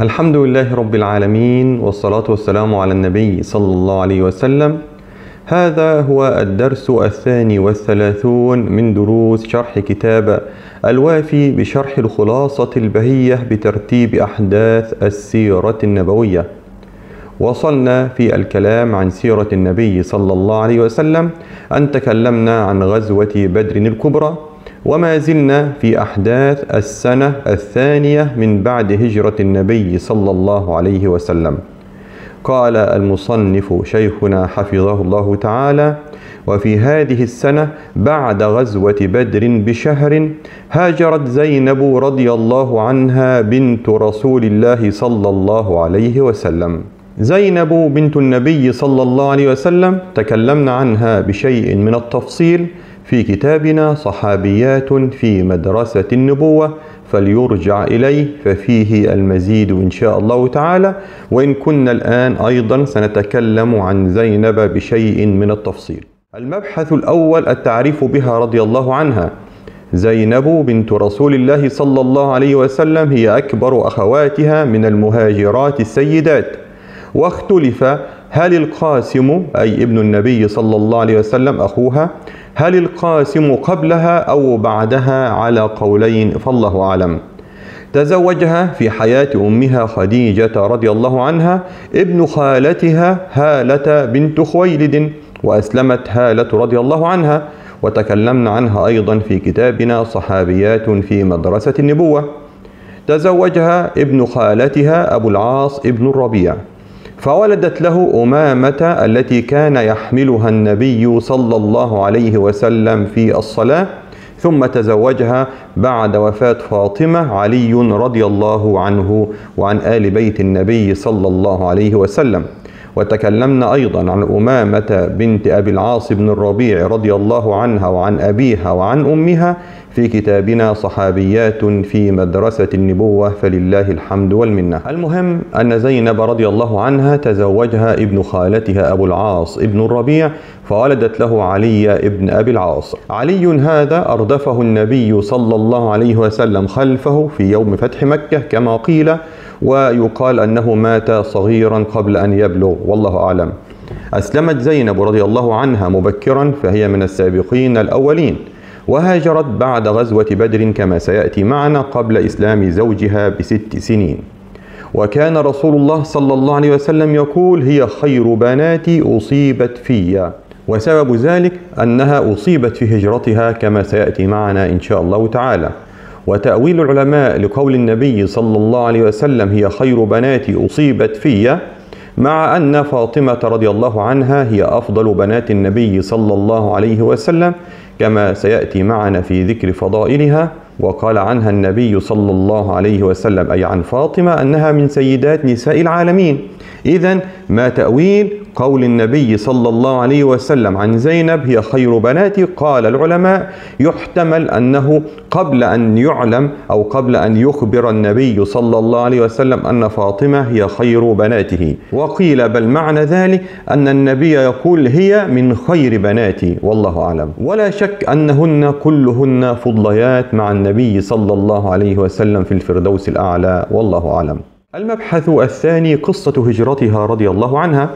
الحمد لله رب العالمين والصلاة والسلام على النبي صلى الله عليه وسلم. هذا هو الدرس الثاني والثلاثون من دروس شرح كتاب الوافي بشرح الخلاصة البهية بترتيب أحداث السيرة النبوية. وصلنا في الكلام عن سيرة النبي صلى الله عليه وسلم. أن تكلمنا عن غزوة بدر الكبرى. وما زلنا في أحداث السنة الثانية من بعد هجرة النبي صلى الله عليه وسلم. قال المصنف شيخنا حفظه الله تعالى وفي هذه السنة بعد غزوة بدر بشهر هاجرت زينب رضي الله عنها بنت رسول الله صلى الله عليه وسلم. زينب بنت النبي صلى الله عليه وسلم تكلمنا عنها بشيء من التفصيل. في كتابنا صحابيات في مدرسة النبوة فليرجع إليه ففيه المزيد إن شاء الله تعالى. وإن كنا الآن أيضا سنتكلم عن زينب بشيء من التفصيل. المبحث الأول التعريف بها رضي الله عنها. زينب بنت رسول الله صلى الله عليه وسلم هي أكبر أخواتها من المهاجرات السيدات. واختلف هل القاسم أي ابن النبي صلى الله عليه وسلم أخوها هل القاسم قبلها أو بعدها على قولين؟ فالله أعلم. تزوجها في حياة أمها خديجة رضي الله عنها ابن خالتها هالة بنت خويلد وأسلمت هالة رضي الله عنها. وتكلمنا عنها أيضا في كتابنا صحابيات في مدرسة النبوة. تزوجها ابن خالتها أبو العاص ابن الربيع. فولدت له أمامة التي كان يحملها النبي صلى الله عليه وسلم في الصلاة ثم تزوجها بعد وفاة فاطمة علي رضي الله عنه وعن آل بيت النبي صلى الله عليه وسلم. وتكلمنا أيضا عن أمامة بنت أبي العاص بن الربيع رضي الله عنها وعن أبيها وعن أمها في كتابنا صحابيات في مدرسة النبوة فلله الحمد والمنة. المهم أن زينب رضي الله عنها تزوجها ابن خالتها أبو العاص ابن الربيع فولدت له علي ابن أبي العاص. علي هذا أردفه النبي صلى الله عليه وسلم خلفه في يوم فتح مكة كما قيل ويقال أنه مات صغيرا قبل أن يبلغ. والله أعلم. أسلمت زينب رضي الله عنها مبكرا فهي من السابقين الأولين. وهاجرت بعد غزوة بدر كما سيأتي معنا قبل إسلام زوجها بست سنين. وكان رسول الله صلى الله عليه وسلم يقول هي خير بناتي أصيبت في وسبب ذلك أنها أصيبت في هجرتها كما سيأتي معنا إن شاء الله تعالى. وتأويل العلماء لقول النبي صلى الله عليه وسلم هي خير بناتي أصيبت في مع أن فاطمة رضي الله عنها هي أفضل بنات النبي صلى الله عليه وسلم كما سيأتي معنا في ذكر فضائلها وقال عنها النبي صلى الله عليه وسلم أي عن فاطمة أنها من سيدات نساء العالمين. إذا ما تأويل قول النبي صلى الله عليه وسلم عن زينب هي خير بناتي. قال العلماء يحتمل أنه قبل أن يعلم أو قبل أن يخبر النبي صلى الله عليه وسلم أن فاطمة هي خير بناته. وقيل بل معنى ذلك أن النبي يقول هي من خير بناتي. والله أعلم. ولا شك أنهن كلهن فضليات مع النبي صلى الله عليه وسلم في الفردوس الأعلى والله أعلم. المبحث الثاني قصة هجرتها رضي الله عنها.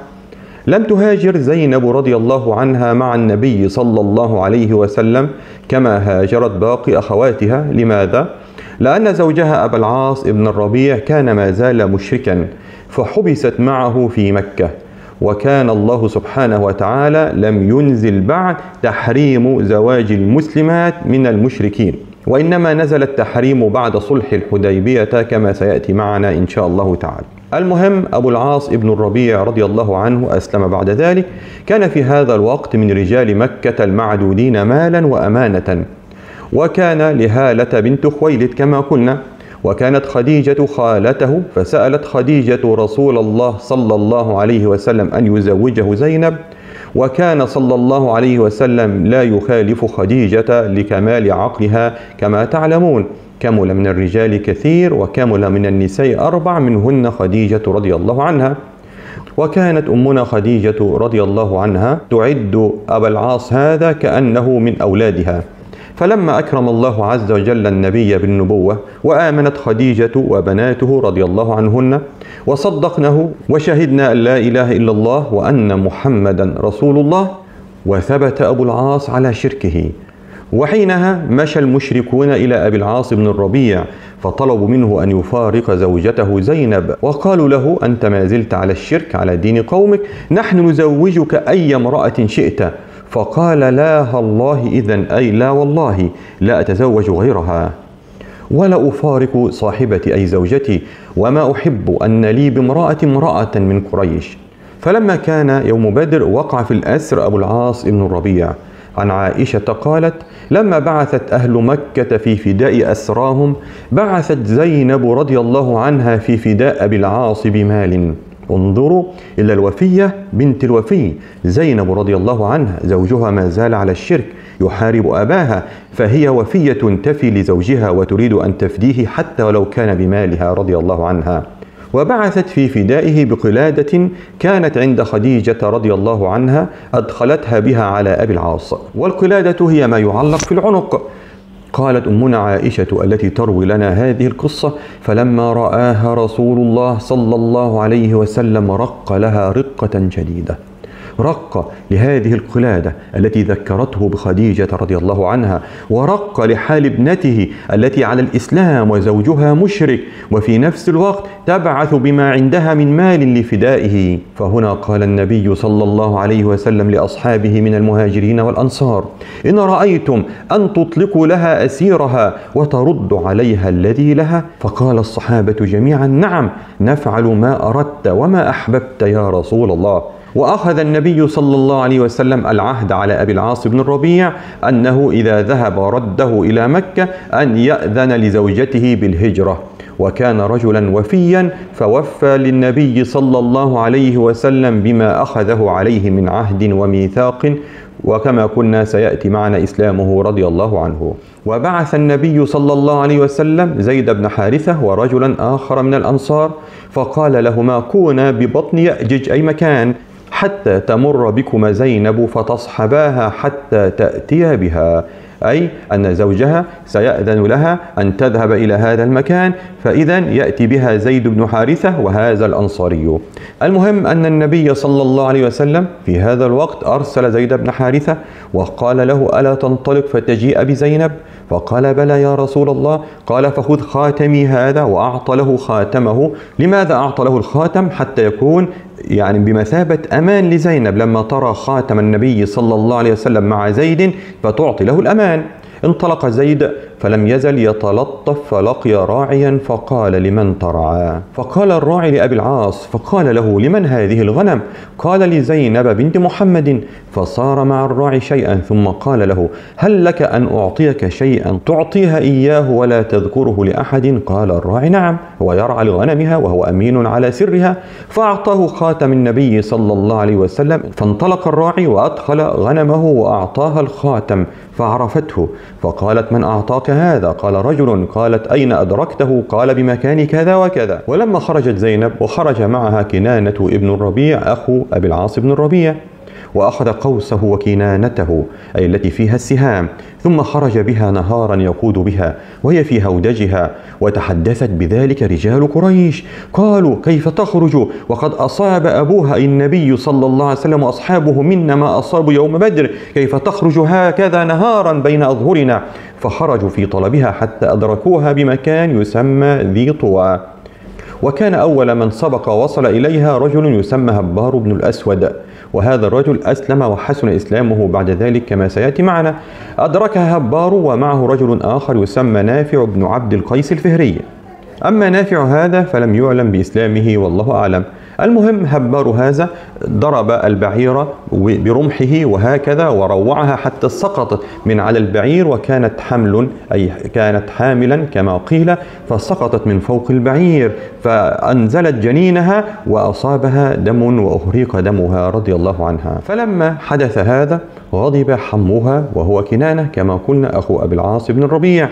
لم تهاجر زينب رضي الله عنها مع النبي صلى الله عليه وسلم كما هاجرت باقي أخواتها لماذا؟ لأن زوجها أبا العاص ابن الربيع كان ما زال مشركا فحبست معه في مكة وكان الله سبحانه وتعالى لم ينزل بعد تحريم زواج المسلمات من المشركين وإنما نزل التحريم بعد صلح الحديبية كما سيأتي معنا إن شاء الله تعالى المهم أبو العاص ابن الربيع رضي الله عنه أسلم بعد ذلك كان في هذا الوقت من رجال مكة المعدودين مالا وأمانة. وكان لهالة بنت خويلد كما قلنا وكانت خديجة خالته فسألت خديجة رسول الله صلى الله عليه وسلم أن يزوجه زينب وكان صلى الله عليه وسلم لا يخالف خديجة لكمال عقلها كما تعلمون. كمل من الرجال كثير وكمل من النساء أربع منهن خديجة رضي الله عنها. وكانت أمنا خديجة رضي الله عنها تعد أبا العاص هذا كأنه من أولادها. فلما أكرم الله عز وجل النبي بالنبوة وآمنت خديجة وبناته رضي الله عنهن وصدقنه وشهدنا أن لا إله إلا الله وأن محمدا رسول الله وثبت أبو العاص على شركه. وحينها مشى المشركون إلى أبي العاص بن الربيع فطلبوا منه أن يفارق زوجته زينب وقالوا له أنت ما زلت على الشرك على دين قومك نحن نزوجك أي امرأة شئت. فقال لا الله إذا أي لا والله لا أتزوج غيرها. ولا أفارق صاحبتي أي زوجتي وما أحب أن لي بامرأة امرأة من قريش. فلما كان يوم بدر وقع في الأسر أبو العاص بن الربيع. عن عائشة قالت لما بعثت أهل مكة في فداء أسراهم بعثت زينب رضي الله عنها في فداء أبي العاص بمال انظروا إلى الوفية بنت الوفي. زينب رضي الله عنها زوجها ما زال على الشرك يحارب أباها فهي وفية تفي لزوجها وتريد أن تفديه حتى ولو كان بمالها رضي الله عنها. وبعثت في فدائه بقلادة كانت عند خديجة رضي الله عنها أدخلتها بها على أبي العاص. والقلادة هي ما يعلق في العنق. قالت أمنا عائشة التي تروي لنا هذه القصة فلما رآها رسول الله صلى الله عليه وسلم رق لها رقة شديدة. رق لهذه القلادة التي ذكرته بخديجة رضي الله عنها ورق لحال ابنته التي على الإسلام وزوجها مشرك وفي نفس الوقت تبعث بما عندها من مال لفدائه. فهنا قال النبي صلى الله عليه وسلم لأصحابه من المهاجرين والأنصار إن رأيتم أن تطلقوا لها أسيرها وترد عليها الذي لها؟ فقال الصحابة جميعا نعم نفعل ما أردت وما أحببت يا رسول الله. وأخذ النبي صلى الله عليه وسلم العهد على أبي العاص بن الربيع أنه إذا ذهب رده إلى مكة أن يأذن لزوجته بالهجرة. وكان رجلا وفيا فوفى للنبي صلى الله عليه وسلم بما أخذه عليه من عهد وميثاق. وكما كنا سيأتي معنا إسلامه رضي الله عنه. وبعث النبي صلى الله عليه وسلم زيد بن حارثة ورجلا آخر من الأنصار. فقال لهما كونا ببطن يأجج أي مكان. حتى تمر بكما زينب فتصحباها حتى تأتي بها. أي أن زوجها سيأذن لها أن تذهب إلى هذا المكان فإذا يأتي بها زيد بن حارثة وهذا الأنصاري. المهم أن النبي صلى الله عليه وسلم في هذا الوقت أرسل زيد بن حارثة وقال له ألا تنطلق فتجيء بزينب؟ فقال بلى يا رسول الله. قال فخذ خاتمي هذا وأعطى له خاتمه. لماذا أعطى له الخاتم؟ حتى يكون يعني بمثابة أمان لزينب. لما ترى خاتم النبي صلى الله عليه وسلم مع زيد فتعطي له الأمان. انطلق زيد فلم يزل يتلطف فلقي راعيا فقال لمن ترعى فقال الراعي لأبي العاص فقال له لمن هذه الغنم؟ قال لزينب بنت محمد. فصار مع الراعي شيئا ثم قال له هل لك أن أعطيك شيئا تعطيها إياه ولا تذكره لأحد؟ قال الراعي نعم هو يرعى لغنمها وهو أمين على سرها فأعطاه خاتم النبي صلى الله عليه وسلم. فانطلق الراعي وأدخل غنمه وأعطاها الخاتم فعرفته فقالت من أعطاك هذا؟ قال رجل. قالت أين أدركته؟ قال بمكان كذا وكذا. ولما خرجت زينب وخرج معها كنانة ابن الربيع أخو أبي العاص بن الربيع. وأخذ قوسه وكنانته أي التي فيها السهام ثم خرج بها نهارا يقود بها وهي في هودجها وتحدثت بذلك رجال قريش قالوا كيف تخرج؟ وقد أصاب أبوها النبي صلى الله عليه وسلم وأصحابه منا ما أصابوا يوم بدر كيف تخرج هكذا نهارا بين أظهرنا؟ فخرجوا في طلبها حتى أدركوها بمكان يسمى ذي طوى. وكان أول من سبق ووصل إليها رجل يسمى هبار بن الأسود. وهذا الرجل أسلم وحسن إسلامه بعد ذلك كما سيأتي معنا. أدركها هبار ومعه رجل آخر يسمى نافع بن عبد القيس الفهري. أما نافع هذا فلم يعلم بإسلامه والله أعلم. المهم هبار هذا ضرب البعير برمحه وهكذا وروعها حتى سقطت من على البعير وكانت حمل أي كانت حاملا كما قيل فسقطت من فوق البعير فأنزلت جنينها وأصابها دم وأهريق دمها رضي الله عنها. فلما حدث هذا غضب حمها وهو كنانة كما قلنا أخو أبي العاص بن الربيع.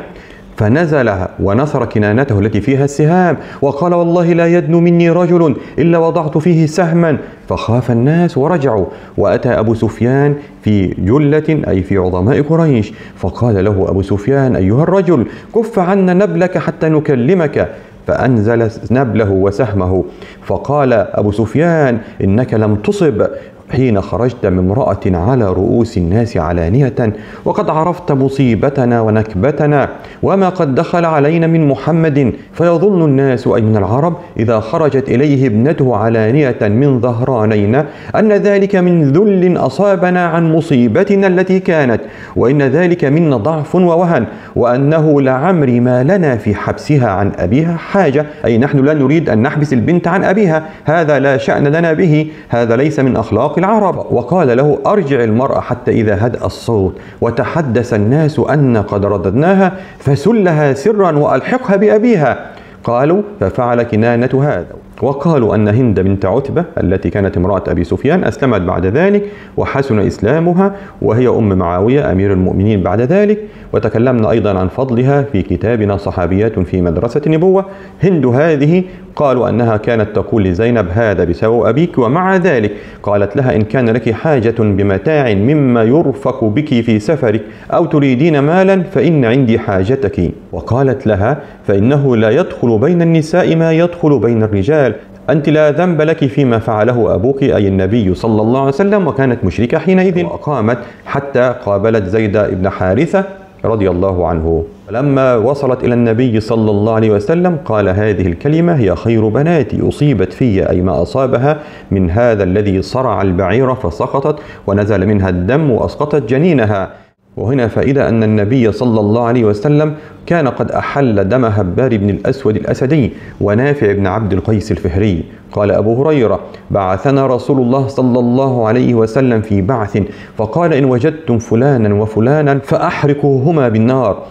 فنزل ونصر كنانته التي فيها السهام. وقال والله لا يدنو مني رجل إلا وضعت فيه سهما. فخاف الناس ورجعوا. وأتى أبو سفيان في جلة أي في عظماء قريش. فقال له أبو سفيان أيها الرجل كف عنا نبلك حتى نكلمك. فأنزل نبله وسهمه. فقال أبو سفيان إنك لم تصب. حين خرجت من امرأة على رؤوس الناس علانية وقد عرفت مصيبتنا ونكبتنا وما قد دخل علينا من محمد فيظن الناس أي من العرب إذا خرجت إليه ابنته علانية من ظهرانينا أن ذلك من ذل أصابنا عن مصيبتنا التي كانت وإن ذلك منا ضعف ووهن وأنه لعمري ما لنا في حبسها عن أبيها حاجة أي نحن لا نريد أن نحبس البنت عن أبيها هذا لا شأن لنا به هذا ليس من أخلاق العرب وقال له أرجع المرأة حتى إذا هدأ الصوت. وتحدث الناس أن قد رددناها فسلها سرا وألحقها بأبيها. قالوا ففعل كنانة هذا. وقالوا أن هند بنت عتبة التي كانت امرأة أبي سفيان أسلمت بعد ذلك وحسن إسلامها وهي أم معاوية أمير المؤمنين بعد ذلك. وتكلمنا أيضا عن فضلها في كتابنا صحابيات في مدرسة النبوة. هند هذه قالوا أنها كانت تقول لزينب هذا بسبب أبيك ومع ذلك. قالت لها إن كان لك حاجة بمتاع مما يرفق بك في سفرك أو تريدين مالا فإن عندي حاجتك. وقالت لها فإنه لا يدخل بين النساء ما يدخل بين الرجال. أنت لا ذنب لك فيما فعله أبوك أي النبي صلى الله عليه وسلم وكانت مشركة حينئذ. وأقامت حتى قابلت زيد بن حارثة رضي الله عنه. لما وصلت إلى النبي صلى الله عليه وسلم قال هذه الكلمة هي خير بناتي أصيبت في أي ما أصابها من هذا الذي صرع البعير فسقطت ونزل منها الدم وأسقطت جنينها. وهنا فائدة أن النبي صلى الله عليه وسلم كان قد أحل دم هبار بن الأسود الأسدي ونافع بن عبد القيس الفهري. قال أبو هريرة بعثنا رسول الله صلى الله عليه وسلم في بعث فقال إن وجدتم فلانا وفلانا فأحرقوهما بالنار.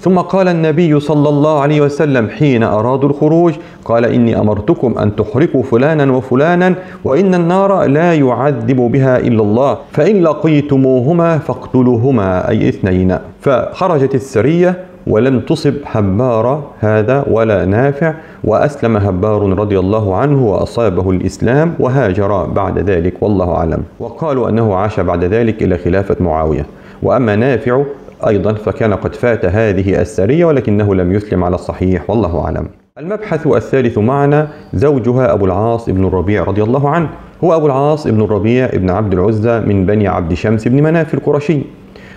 ثم قال النبي صلى الله عليه وسلم حين أرادوا الخروج قال إني أمرتكم أن تحرقوا فلانا وفلانا وإن النار لا يعذب بها إلا الله فإن لقيتموهما فاقتلوهما أي اثنين. فخرجت السرية ولم تصب هبار هذا ولا نافع وأسلم هبار رضي الله عنه وأصابه الإسلام وهاجر بعد ذلك والله أعلم. وقالوا أنه عاش بعد ذلك إلى خلافة معاوية. وأما نافع أيضا فكان قد فات هذه السرية ولكنه لم يسلم على الصحيح والله أعلم. المبحث الثالث معنا زوجها أبو العاص بن الربيع رضي الله عنه. هو أبو العاص بن الربيع بن عبد العزى من بني عبد شمس بن مناف القرشي.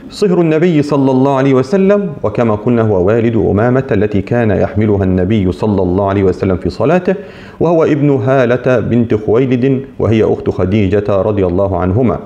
صهر النبي صلى الله عليه وسلم وكما قلنا هو والد أمامة التي كان يحملها النبي صلى الله عليه وسلم في صلاته وهو ابن هالة بنت خويلد وهي أخت خديجة رضي الله عنهما.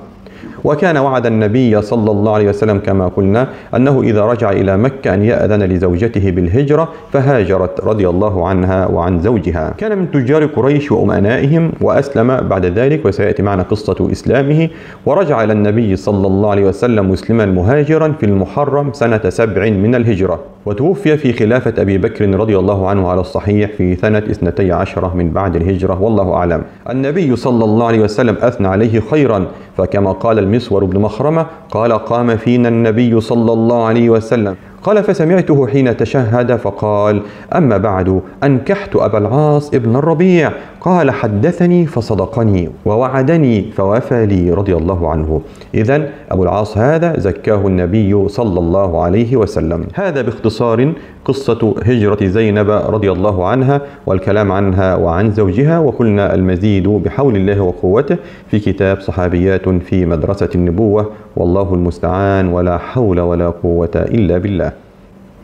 وكان وعد النبي صلى الله عليه وسلم كما قلنا أنه إذا رجع إلى مكة أن يأذن لزوجته بالهجرة فهاجرت رضي الله عنها وعن زوجها. كان من تجار قريش وأمنائهم وأسلم بعد ذلك وسيأتي معنا قصة إسلامه ورجع إلى النبي صلى الله عليه وسلم مسلما مهاجرا في المحرم سنة سبع من الهجرة. وتوفي في خلافة أبي بكر رضي الله عنه على الصحيح في سنة اثنتي عشرة من بعد الهجرة والله أعلم. النبي صلى الله عليه وسلم أثنى عليه خيرا فكما قال المسور بن مخرمة قال قام فينا النبي صلى الله عليه وسلم. قال فسمعته حين تشهد فقال أما بعد أنكحت أبا العاص ابن الربيع. قال حدثني فصدقني ووعدني فوفى لي رضي الله عنه. إذا أبو العاص هذا زكاه النبي صلى الله عليه وسلم. هذا باختصار قصة هجرة زينب رضي الله عنها والكلام عنها وعن زوجها. وقلنا المزيد بحول الله وقوته في كتاب صحابيات في مدرسة النبوة. والله المستعان. ولا حول ولا قوة إلا بالله.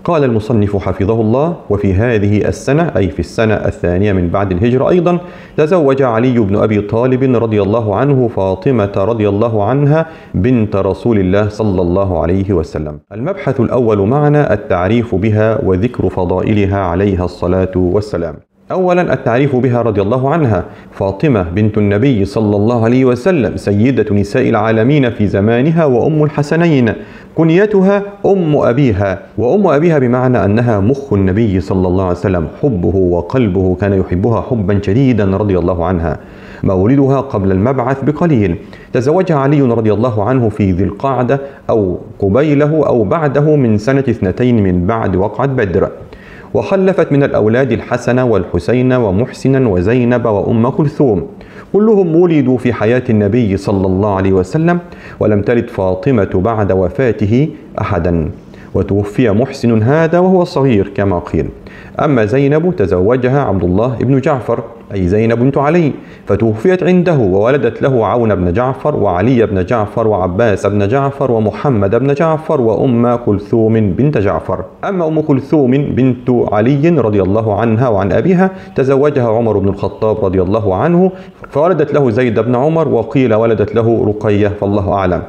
قال المصنف حفظه الله وفي هذه السنة أي في السنة الثانية من بعد الهجرة أيضا تزوج علي بن أبي طالب رضي الله عنه فاطمة رضي الله عنها بنت رسول الله صلى الله عليه وسلم. المبحث الأول معنا التعريف بها وذكر فضائلها عليها الصلاة والسلام. أولا التعريف بها رضي الله عنها فاطمة بنت النبي صلى الله عليه وسلم سيدة نساء العالمين في زمانها وأم الحسنين. كنيتها أم أبيها وأم أبيها بمعنى أنها مخ النبي صلى الله عليه وسلم. حبه وقلبه كان يحبها حبا شديدا رضي الله عنها. مولدها قبل المبعث بقليل. تزوجها علي رضي الله عنه في ذي القعدة أو قبيله أو بعده من سنة اثنتين من بعد وقعة بدر. وخلفت من الأولاد الحسن والحسين ومحسنا وزينب وأم كلثوم. كلهم ولدوا في حياة النبي صلى الله عليه وسلم ولم تلد فاطمة بعد وفاته أحدا. وتوفي محسن هذا وهو صغير كما قيل. أما زينب تزوجها عبد الله بن جعفر أي زينب بنت علي فتوفيت عنده وولدت له عون بن جعفر وعلي بن جعفر وعباس بن جعفر ومحمد بن جعفر وأم كلثوم بنت جعفر. أما أم كلثوم بنت علي رضي الله عنها وعن أبيها تزوجها عمر بن الخطاب رضي الله عنه فولدت له زيد بن عمر وقيل ولدت له رقية فالله أعلم.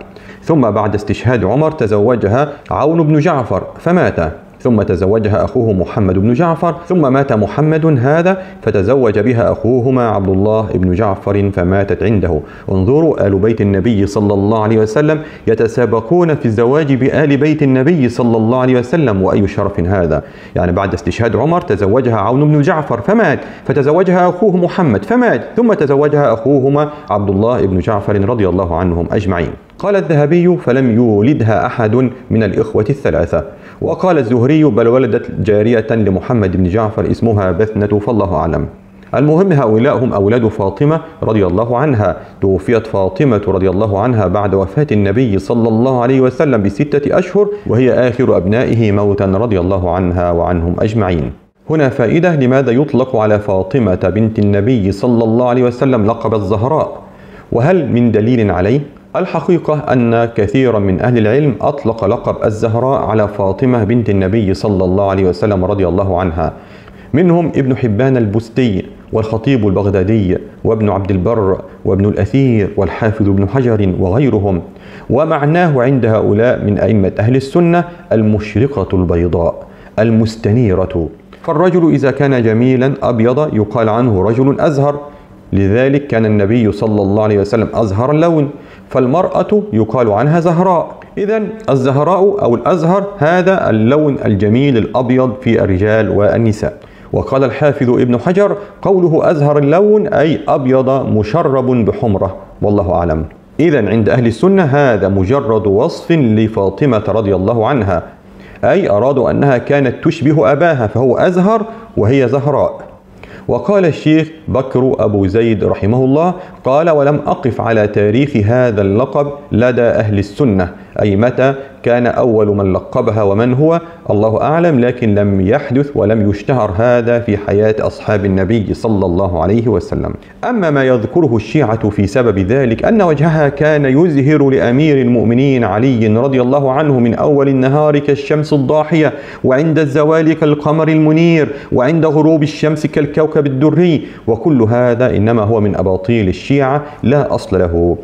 ثم بعد استشهاد عمر تزوجها عون بن جعفر فمات. ثم تزوجها أخوه محمد بن جعفر ثم مات محمد هذا فتزوج بها أخوهما عبد الله بن جعفر فماتت عنده. انظروا آل بيت النبي صلى الله عليه وسلم يتسابقون في الزواج بآل بيت النبي صلى الله عليه وسلم وأي شرف هذا؟ يعني بعد استشهاد عمر تزوجها عون بن جعفر فمات. فتزوجها أخوه محمد فمات. ثم تزوجها أخوهما عبد الله بن جعفر رضي الله عنهم أجمعين. قال الذهبي فلم يولدها أحد من الإخوة الثلاثة. وقال الزهري بل ولدت جارية لمحمد بن جعفر اسمها بثنة فالله أعلم. المهم هؤلاء هم أولاد فاطمة رضي الله عنها. توفيت فاطمة رضي الله عنها بعد وفاة النبي صلى الله عليه وسلم بستة أشهر وهي آخر أبنائه موتا رضي الله عنها وعنهم أجمعين. هنا فائدة لماذا يطلق على فاطمة بنت النبي صلى الله عليه وسلم لقب الزهراء؟ وهل من دليل عليه؟ الحقيقة أن كثيرا من أهل العلم أطلق لقب الزهراء على فاطمة بنت النبي صلى الله عليه وسلم رضي الله عنها. منهم ابن حبان البستي والخطيب البغدادي وابن عبد البر وابن الأثير والحافظ ابن حجر وغيرهم. ومعناه عند هؤلاء من أئمة أهل السنة المشرقة البيضاء المستنيرة. فالرجل إذا كان جميلا أبيض يقال عنه رجل أزهر لذلك كان النبي صلى الله عليه وسلم أزهر اللون. فالمرأة يقال عنها زهراء. إذا الزهراء أو الأزهر هذا اللون الجميل الأبيض في الرجال والنساء. وقال الحافظ ابن حجر قوله أزهر اللون أي أبيض مشرب بحمرة. والله أعلم. إذا عند أهل السنة هذا مجرد وصف لفاطمة رضي الله عنها. أي أرادوا أنها كانت تشبه أباها فهو أزهر وهي زهراء. وقال الشيخ بكر أبو زيد رحمه الله قال ولم أقف على تاريخ هذا اللقب لدى أهل السنة أي متى؟ كان أول من لقبها ومن هو؟ الله أعلم لكن لم يحدث ولم يشتهر هذا في حياة أصحاب النبي صلى الله عليه وسلم. أما ما يذكره الشيعة في سبب ذلك أن وجهها كان يزهر لأمير المؤمنين علي رضي الله عنه من أول النهار كالشمس الضاحية وعند الزوال كالقمر المنير وعند غروب الشمس كالكوكب الدري. وكل هذا إنما هو من أباطيل الشيعة لا أصل له.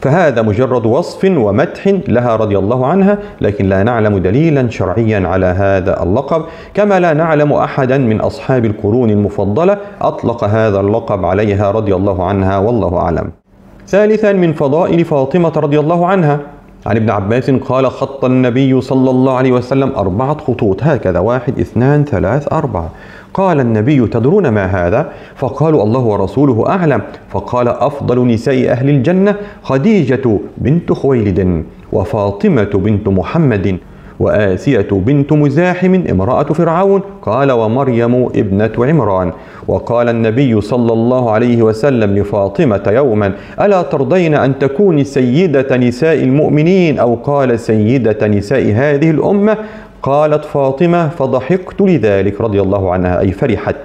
فهذا مجرد وصف ومدح لها رضي الله عنها لكن لا نعلم دليلا شرعيا على هذا اللقب. كما لا نعلم احدا من أصحاب القرون المفضلة أطلق هذا اللقب عليها رضي الله عنها والله أعلم. ثالثا من فضائل فاطمة رضي الله عنها. عن ابن عباس قال خط النبي صلى الله عليه وسلم أربعة خطوط هكذا واحد اثنان ثلاث أربعة. قال النبي تدرون ما هذا؟ فقالوا الله ورسوله أعلم. فقال أفضل نساء أهل الجنة خديجة بنت خويلد وفاطمة بنت محمد وآسية بنت مزاحم امرأة فرعون قال ومريم ابنة عمران. وقال النبي صلى الله عليه وسلم لفاطمة يوما ألا ترضين أن تكوني سيدة نساء المؤمنين؟ أو قال سيدة نساء هذه الأمة؟ قالت فاطمة فضحكت لذلك رضي الله عنها. أي فرحت.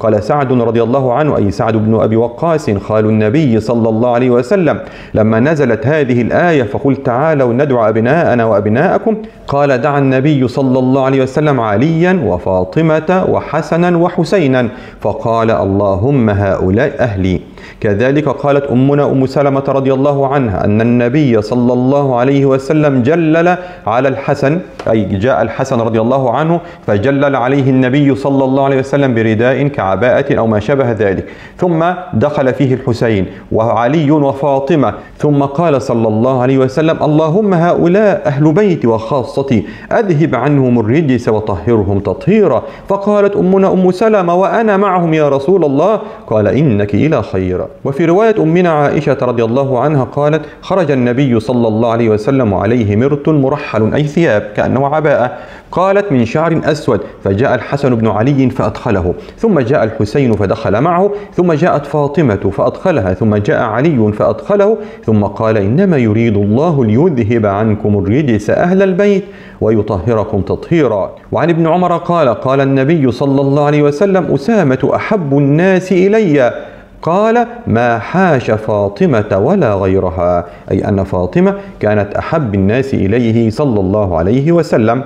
قال سعد رضي الله عنه أي سعد بن أبي وقاص خال النبي صلى الله عليه وسلم لما نزلت هذه الآية فقل تعالوا ندعو أبناءنا وأبناءكم. قال دعا النبي صلى الله عليه وسلم عليا وفاطمة وحسنا وحسينا. فقال اللهم هؤلاء أهلي. كذلك قالت أمنا أم سلمة رضي الله عنها أن النبي صلى الله عليه وسلم جلل على الحسن أي جاء الحسن رضي الله عنه فجلل عليه النبي صلى الله عليه وسلم برداء كعباءة أو ما شابه ذلك. ثم دخل فيه الحسين وعلي وفاطمة ثم قال صلى الله عليه وسلم اللهم هؤلاء أهل بيتي وخاصتي أذهب عنهم الرجس وطهرهم تطهيرا. فقالت أمنا أم سلمة وأنا معهم يا رسول الله؟ قال إنك إلى خير. كثيرا وفي رواية أمنا عائشة رضي الله عنها قالت خرج النبي صلى الله عليه وسلم وعليه مرط مرحل أي ثياب كأنه عباءة. قالت من شعر أسود. فجاء الحسن بن علي فأدخله. ثم جاء الحسين فدخل معه. ثم جاءت فاطمة فأدخلها. ثم جاء علي فأدخله. ثم قال إنما يريد الله ليذهب عنكم الرجس أهل البيت ويطهركم تطهيرا. وعن ابن عمر قال قال النبي صلى الله عليه وسلم أسامة أحب الناس إلي. قال ما حاش فاطمة ولا غيرها. أي أن فاطمة كانت أحب الناس إليه صلى الله عليه وسلم.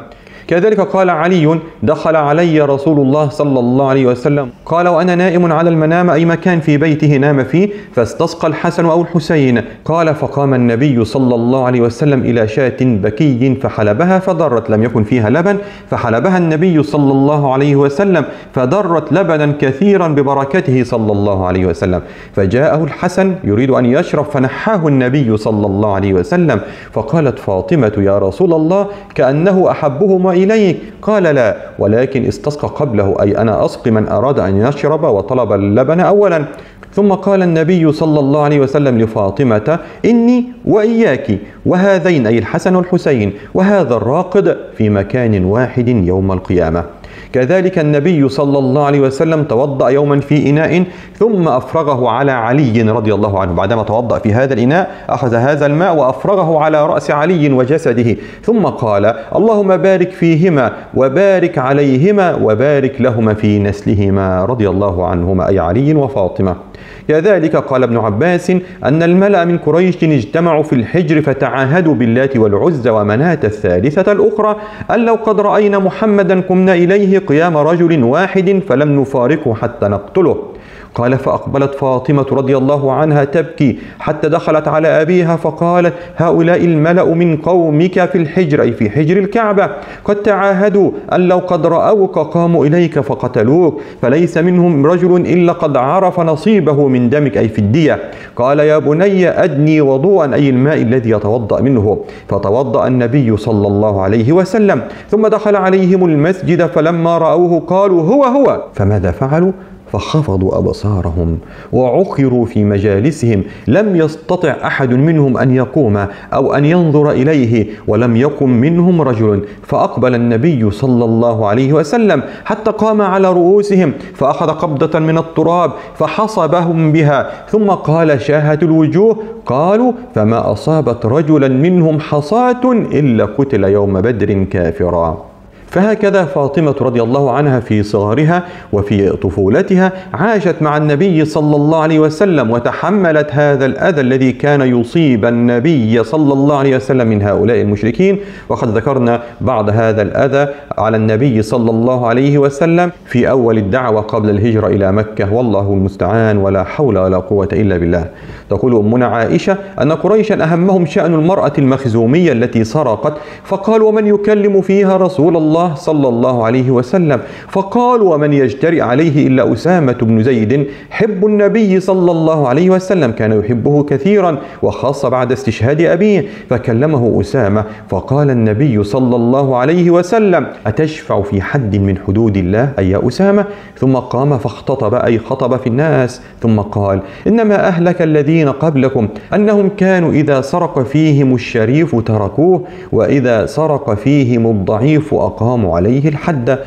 كذلك قال علي دخل علي رسول الله صلى الله عليه وسلم. قال وأنا نائم على المنام أي مكان في بيته نام فيه فاستسقى الحسن أو الحسين. قال فقام النبي صلى الله عليه وسلم إلى شاة بكي فحلبها فضرت لم يكن فيها لبن فحلبها النبي صلى الله عليه وسلم فضرت لبنا كثيرا ببركته صلى الله عليه وسلم. فجاءه الحسن يريد أن يشرب فنحاه النبي صلى الله عليه وسلم. فقالت فاطمة يا رسول الله كأنه أحبهما إليك. قال لا ولكن استسقى قبله أي أنا أسقي من أراد أن يشرب وطلب اللبن أولا. ثم قال النبي صلى الله عليه وسلم لفاطمة إني وإياك وهذين أي الحسن والحسين وهذا الراقد في مكان واحد يوم القيامة. كذلك النبي صلى الله عليه وسلم توضأ يوما في إناء ثم أفرغه على علي رضي الله عنه. بعدما توضأ في هذا الإناء أخذ هذا الماء وأفرغه على رأس علي وجسده. ثم قال اللهم بارك فيهما وبارك عليهما وبارك لهما في نسلهما. رضي الله عنهما. أي علي وفاطمة. كذلك قال ابن عباس أن الملأ من قريش اجتمعوا في الحجر فتعاهدوا باللات والعزى ومناة الثالثة الأخرى أن لو قد رأينا محمدا قمنا إليه قيام رجل واحد فلم نفارقه حتى نقتله. قال فأقبلت فاطمة رضي الله عنها تبكي حتى دخلت على أبيها فقالت هؤلاء الملأ من قومك في الحجر أي في حجر الكعبة. قد تعاهدوا أن لو قد رأوك قاموا إليك فقتلوك فليس منهم رجل إلا قد عرف نصيبه من دمك أي في الدية. قال يا بني أدني وضوءا أي الماء الذي يتوضأ منه. فتوضأ النبي صلى الله عليه وسلم ثم دخل عليهم المسجد فلما رأوه قالوا هو هو. فماذا فعلوا؟ فخفضوا أبصارهم وعقروا في مجالسهم. لم يستطع أحد منهم أن يقوم أو أن ينظر إليه ولم يقم منهم رجل. فأقبل النبي صلى الله عليه وسلم حتى قام على رؤوسهم فأخذ قبضة من التراب فحصبهم بها. ثم قال شاهت الوجوه قالوا فما أصابت رجلا منهم حصاة إلا قتل يوم بدر كافرا. فهكذا فاطمة رضي الله عنها في صغرها وفي طفولتها عاشت مع النبي صلى الله عليه وسلم وتحملت هذا الأذى الذي كان يصيب النبي صلى الله عليه وسلم من هؤلاء المشركين. وقد ذكرنا بعض هذا الأذى على النبي صلى الله عليه وسلم في أول الدعوة قبل الهجرة إلى مكة. والله المستعان ولا حول ولا قوة إلا بالله. تقول أمنا عائشة أن قريشا أهمهم شأن المرأة المخزومية التي سرقت. فقالوا ومن يكلم فيها رسول الله صلى الله عليه وسلم فقالوا ومن يجترئ عليه إلا أسامة بن زيد حب النبي صلى الله عليه وسلم كان يحبه كثيرا وخاصة بعد استشهاد أبيه فكلمه أسامة فقال النبي صلى الله عليه وسلم أتشفع في حد من حدود الله أي يا أسامة؟ ثم قام فاختطب أي خطب في الناس ثم قال إنما أهلك الذين قبلكم أنهم كانوا إذا سرق فيهم الشريف تركوه وإذا سرق فيهم الضعيف أقاموا عليه الحد.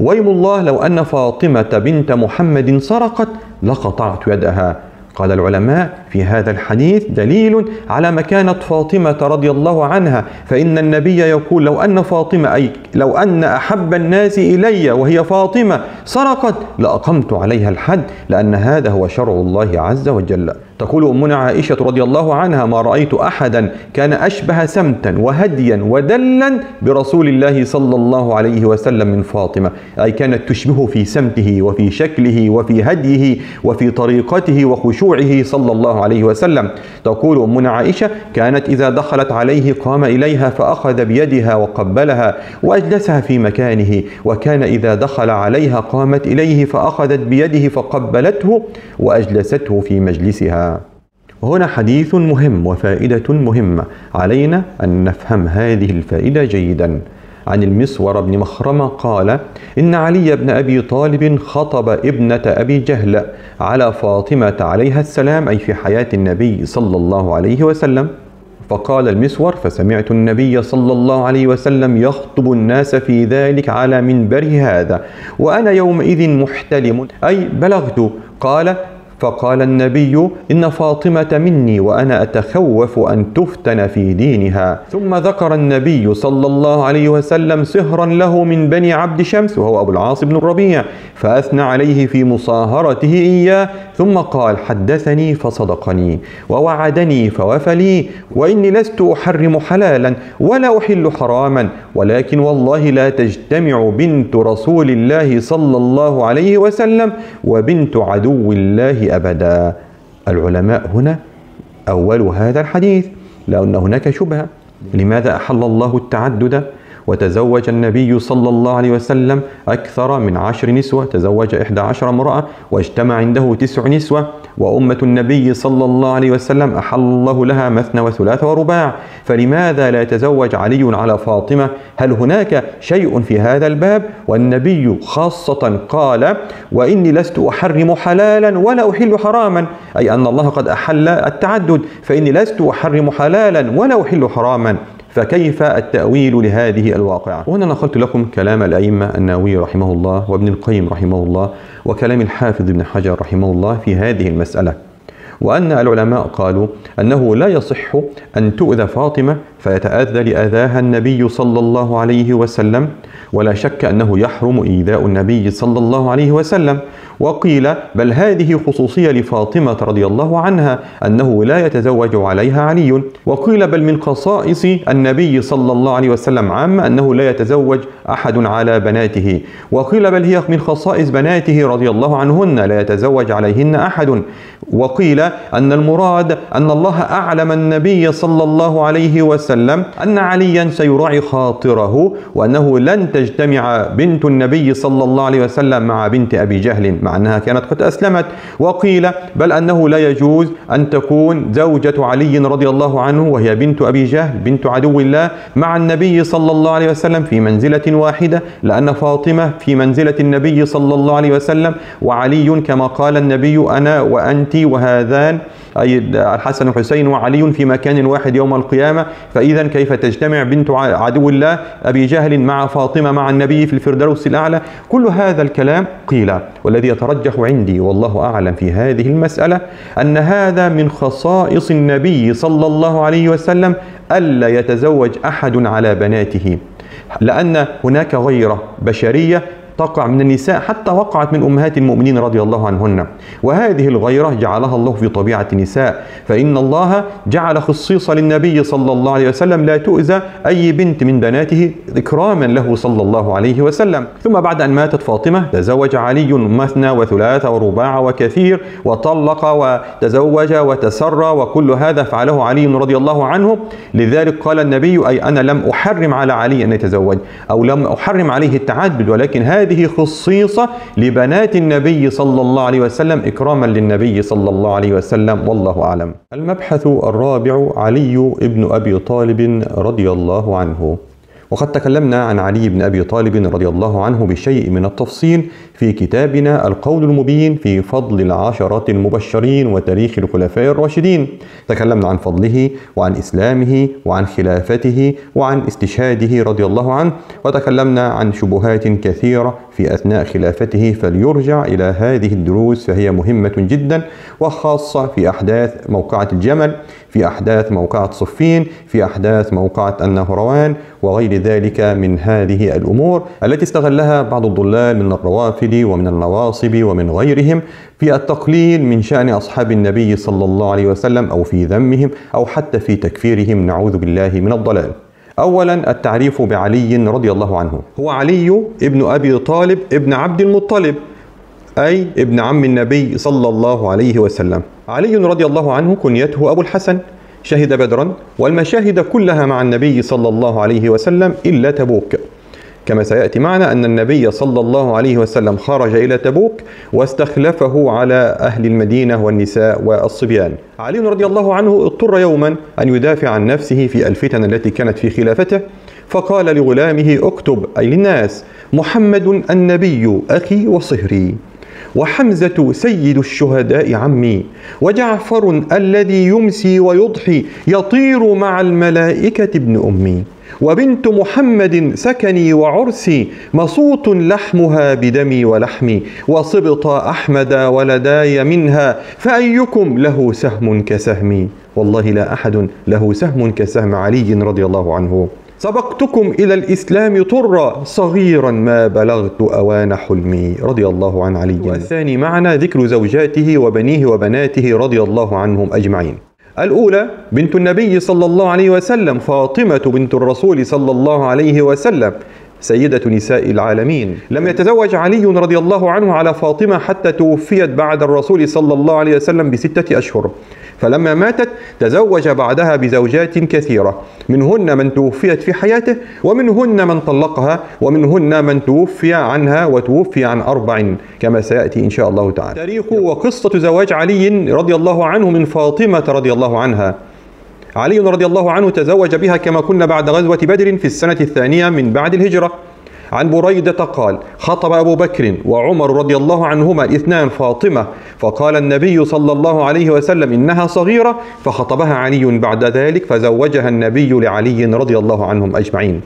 ويم الله لو أن فاطمة بنت محمد سرقت لقطعت يدها. قال العلماء في هذا الحديث دليل على مكانة فاطمة رضي الله عنها. فإن النبي يقول لو أن فاطمة أي لو أن أحب الناس إلي وهي فاطمة سرقت لأقمت عليها الحد لأن هذا هو شرع الله عز وجل. تقول أمنا عائشة رضي الله عنها ما رأيت أحدا كان أشبه سمتا وهديا ودلا برسول الله صلى الله عليه وسلم من فاطمة. أي كانت تشبهه في سمته وفي شكله وفي هديه وفي طريقته وخشوعه صلى الله عليه وسلم. تقول أمنا عائشة كانت إذا دخلت عليه قام إليها فأخذ بيدها وقبلها وأجلسها في مكانه وكان إذا دخل عليها قامت إليه فأخذت بيده فقبلته وأجلسته في مجلسها. وهنا حديث مهم وفائدة مهمة. علينا أن نفهم هذه الفائدة جيدا. عن المسور بن مخرمة قال إن علي بن أبي طالب خطب ابنة أبي جهل على فاطمة عليها السلام أي في حياة النبي صلى الله عليه وسلم. فقال المسور فسمعت النبي صلى الله عليه وسلم يخطب الناس في ذلك على منبره هذا وأنا يومئذ محتلم. أي بلغت. قال فقال النبي إن فاطمة مني وأنا أتخوف أن تفتن في دينها. ثم ذكر النبي صلى الله عليه وسلم سهرا له من بني عبد شمس وهو أبو العاص بن الربيع فأثنى عليه في مصاهرته إياه ثم قال حدثني فصدقني ووعدني فوفى لي وإني لست أحرم حلالا ولا أحل حراما ولكن والله لا تجتمع بنت رسول الله صلى الله عليه وسلم وبنت عدو الله أبدا العلماء هنا أول هذا الحديث لأن هناك شبهة. لماذا أحل الله التعدد وتزوج النبي صلى الله عليه وسلم أكثر من عشر نسوة تزوج إحدى عشر امرأة واجتمع عنده تسع نسوة وأمة النبي صلى الله عليه وسلم أحل الله لها مثنى وثلاث ورباع. فلماذا لا يتزوج علي على فاطمة؟ هل هناك شيء في هذا الباب؟ والنبي خاصة قال وإني لست أحرم حلالا ولا أحل حراما. أي أن الله قد أحل التعدد. فإني لست أحرم حلالا ولا أحل حراما. فكيف التأويل لهذه الواقعة؟ وهنا نقلت لكم كلام الأئمة النووي رحمه الله وابن القيم رحمه الله وكلام الحافظ ابن حجر رحمه الله في هذه المسألة. وأن العلماء قالوا أنه لا يصح أن تؤذى فاطمة فيتأذى لأذاها النبي صلى الله عليه وسلم ولا شك أنه يحرم إيذاء النبي صلى الله عليه وسلم. وقيل بل هذه خصوصية لفاطمة رضي الله عنها أنه لا يتزوج عليها علي. وقيل بل من خصائص النبي صلى الله عليه وسلم عامة أنه لا يتزوج أحد على بناته. وقيل بل هي من خصائص بناته رضي الله عنهن لا يتزوج عليهن أحد. وقيل أن المراد أن الله أعلم النبي صلى الله عليه وسلم أن عليا سيراعي خاطره وأنه لن تجتمع بنت النبي صلى الله عليه وسلم مع بنت أبي جهل مع أنها كانت قد أسلمت وقيل بل أنه لا يجوز أن تكون زوجة علي رضي الله عنه وهي بنت أبي جهل بنت عدو الله مع النبي صلى الله عليه وسلم في منزلة واحدة لأن فاطمة في منزلة النبي صلى الله عليه وسلم وعلي كما قال النبي أنا وأنت وهذان أي الحسن والحسين وعلي في مكان واحد يوم القيامة. فإذا كيف تجتمع بنت عدو الله أبي جهل مع فاطمة مع النبي في الفردوس الأعلى؟ كل هذا الكلام قيل والذي يترجح عندي والله أعلم في هذه المسألة أن هذا من خصائص النبي صلى الله عليه وسلم ألا يتزوج أحد على بناته. لأن هناك غيرة بشرية تقع من النساء حتى وقعت من أمهات المؤمنين رضي الله عنهن. وهذه الغيرة جعلها الله في طبيعة النساء. فإن الله جعل خصيصة للنبي صلى الله عليه وسلم لا تؤذى أي بنت من بناته إكراما له صلى الله عليه وسلم. ثم بعد أن ماتت فاطمة تزوج علي مثنى وثلاث ورباع وكثير وطلق وتزوج وتسرى وكل هذا فعله علي رضي الله عنه. لذلك قال النبي أي أنا لم أحرم على علي أن يتزوج أو لم أحرم عليه التعدد ولكن هذه هذه خصيصة لبنات النبي صلى الله عليه وسلم إكراما للنبي صلى الله عليه وسلم والله أعلم. المبحث الرابع علي ابن أبي طالب رضي الله عنه. وقد تكلمنا عن علي بن أبي طالب رضي الله عنه بشيء من التفصيل في كتابنا القول المبين في فضل العشرة المبشرين وتاريخ الخلفاء الراشدين. تكلمنا عن فضله وعن إسلامه وعن خلافته وعن استشهاده رضي الله عنه وتكلمنا عن شبهات كثيرة في أثناء خلافته فليرجع إلى هذه الدروس فهي مهمة جدا وخاصة في أحداث موقعة الجمل في أحداث موقعة صفين في أحداث موقعة النهروان وغير ذلك من هذه الأمور التي استغلها بعض الضلال من الروافد ومن النواصب ومن غيرهم في التقليل من شأن أصحاب النبي صلى الله عليه وسلم أو في ذمهم أو حتى في تكفيرهم نعوذ بالله من الضلال. اولا التعريف بعلي رضي الله عنه هو علي ابن أبي طالب ابن عبد المطلب أي ابن عم النبي صلى الله عليه وسلم. علي رضي الله عنه كنيته أبو الحسن شهد بدرا والمشاهد كلها مع النبي صلى الله عليه وسلم إلا تبوك كما سيأتي معنا أن النبي صلى الله عليه وسلم خرج إلى تبوك واستخلفه على أهل المدينة والنساء والصبيان. علي رضي الله عنه اضطر يوما أن يدافع عن نفسه في الفتن التي كانت في خلافته فقال لغلامه اكتب أي للناس محمد النبي أخي وصهري وحمزة سيد الشهداء عمي وجعفر الذي يمسي ويضحي يطير مع الملائكة ابن أمي. وبنت محمد سكني وعرسي مصوت لحمها بدمي ولحمي وصبط أحمد ولداي منها فأيكم له سهم كسهمي؟ والله لا أحد له سهم كسهم علي رضي الله عنه. سبقتكم إلى الإسلام طرا صغيرا ما بلغت أوان حلمي رضي الله عن علي. والثاني معنا ذكر زوجاته وبنيه وبناته رضي الله عنهم أجمعين. الأولى بنت النبي صلى الله عليه وسلم فاطمة بنت الرسول صلى الله عليه وسلم سيدة نساء العالمين. لم يتزوج علي رضي الله عنه على فاطمة حتى توفيت بعد الرسول صلى الله عليه وسلم بستة أشهر. فلما ماتت تزوج بعدها بزوجات كثيرة. منهن من توفيت في حياته ومنهن من طلقها ومنهن من توفي عنها وتوفي عن أربع كما سيأتي إن شاء الله تعالى. تاريخ وقصة زواج علي رضي الله عنه من فاطمة رضي الله عنها. علي رضي الله عنه تزوج بها كما كنا بعد غزوة بدر في السنة الثانية من بعد الهجرة. عن بريدة قال خطب أبو بكر وعمر رضي الله عنهما إثنان فاطمة فقال النبي صلى الله عليه وسلم إنها صغيرة فخطبها علي بعد ذلك فزوجها النبي لعلي رضي الله عنهم أجمعين.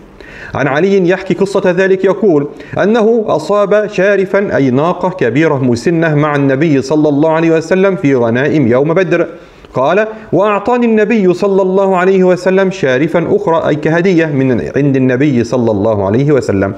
عن علي يحكي قصة ذلك يقول أنه أصاب شارفا أي ناقة كبيرة مسنة مع النبي صلى الله عليه وسلم في غنائم يوم بدر. قال وأعطاني النبي صلى الله عليه وسلم شارفا أخرى أي كهدية من عند النبي صلى الله عليه وسلم.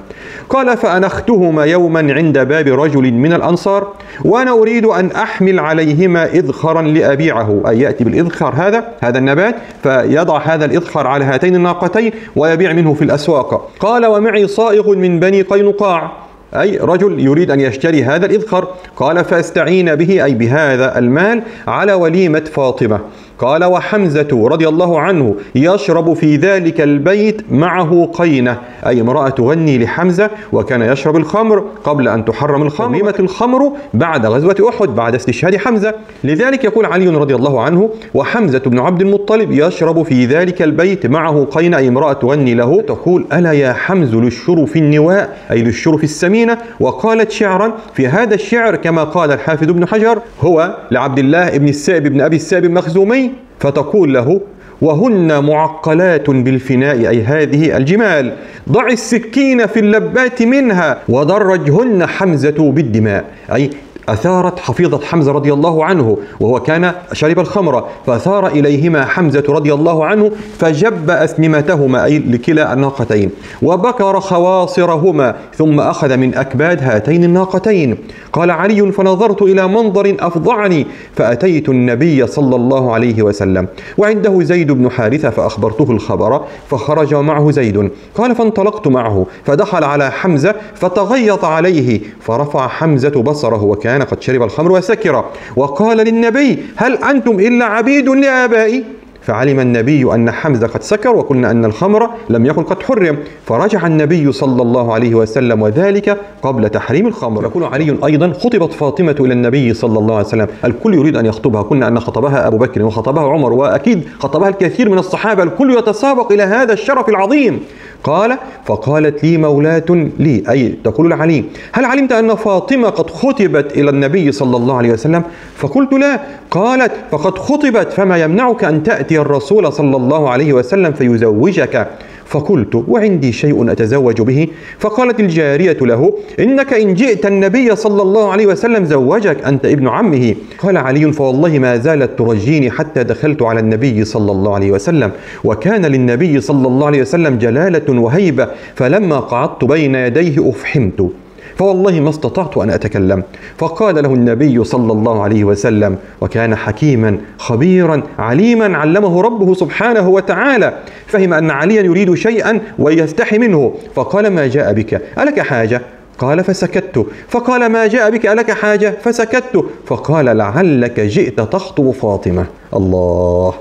قال فأنختهما يوما عند باب رجل من الأنصار وأنا أريد أن أحمل عليهما إذخرا لأبيعه. أي يأتي بالإذخر هذا هذا النبات فيضع هذا الإذخر على هاتين الناقتين ويبيع منه في الأسواق. قال ومعي صائغ من بني قينقاع. أي رجل يريد أن يشتري هذا الإذخر قال فاستعين به أي بهذا المال على وليمة فاطمة. قال وحمزة رضي الله عنه يشرب في ذلك البيت معه قينة أي امرأة تغني لحمزة وكان يشرب الخمر قبل أن تحرم الخمر. حرمت الخمر بعد غزوة أحد بعد استشهاد حمزة. لذلك يقول علي رضي الله عنه وحمزة بن عبد المطلب يشرب في ذلك البيت معه قينة أي امرأة تغني له. تقول ألا يا حمز للشر في النواء أي للشر في السمينة؟ وقالت شعرا في هذا الشعر كما قال الحافظ ابن حجر هو لعبد الله بن السائب بن أبي السائب المخزومي فتقول له وهن معقلات بالفناء أي هذه الجمال. ضع السكين في اللبات منها ودرجهن حمزة بالدماء. أي أثارت حفيظة حمزة رضي الله عنه وهو كان شرب الخمر فأثار إليهما حمزة رضي الله عنه فجب أسنمتهما أي لكلا الناقتين وبكر خواصرهما ثم أخذ من أكباد هاتين الناقتين. قال علي فنظرت إلى منظر أفضعني فأتيت النبي صلى الله عليه وسلم وعنده زيد بن حارثة فأخبرته الخبر فخرج معه زيد. قال فانطلقت معه فدخل على حمزة فتغيط عليه فرفع حمزة بصره وكان كان قد شرب الخمر وسكر. وقال للنبي هل أنتم إلا عبيد لآبائي؟ فعلم النبي أن حمزة قد سكر وقلنا أن الخمر لم يكن قد حرم. فرجع النبي صلى الله عليه وسلم وذلك قبل تحريم الخمر. يقول علي أيضا خطبت فاطمة إلى النبي صلى الله عليه وسلم الكل يريد أن يخطبها. قلنا أن خطبها أبو بكر وخطبها عمر وأكيد خطبها الكثير من الصحابة الكل يتسابق إلى هذا الشرف العظيم. قال فقالت لي مولاة لي أي تقول لعلي هل علمت أن فاطمة قد خطبت إلى النبي صلى الله عليه وسلم؟ فقلت لا. قالت فقد خطبت فما يمنعك أن تأتي الرسول صلى الله عليه وسلم فيزوجك. فقلت وعندي شيء أتزوج به. فقالت الجارية له إنك إن جئت النبي صلى الله عليه وسلم زوجك أنت ابن عمه. قال علي فوالله ما زالت ترجيني حتى دخلت على النبي صلى الله عليه وسلم وكان للنبي صلى الله عليه وسلم جلالة وهيبة فلما قعدت بين يديه أفحمت. فوالله ما استطعت أن أتكلم. فقال له النبي صلى الله عليه وسلم وكان حكيما خبيرا عليما علمه ربه سبحانه وتعالى فهم أن عليا يريد شيئا ويستحي منه. فقال ما جاء بك؟ ألك حاجة؟ قال فسكت. فقال ما جاء بك؟ ألك حاجة؟ فسكت. فقال لعلك جئت تخطب فاطمة. الله.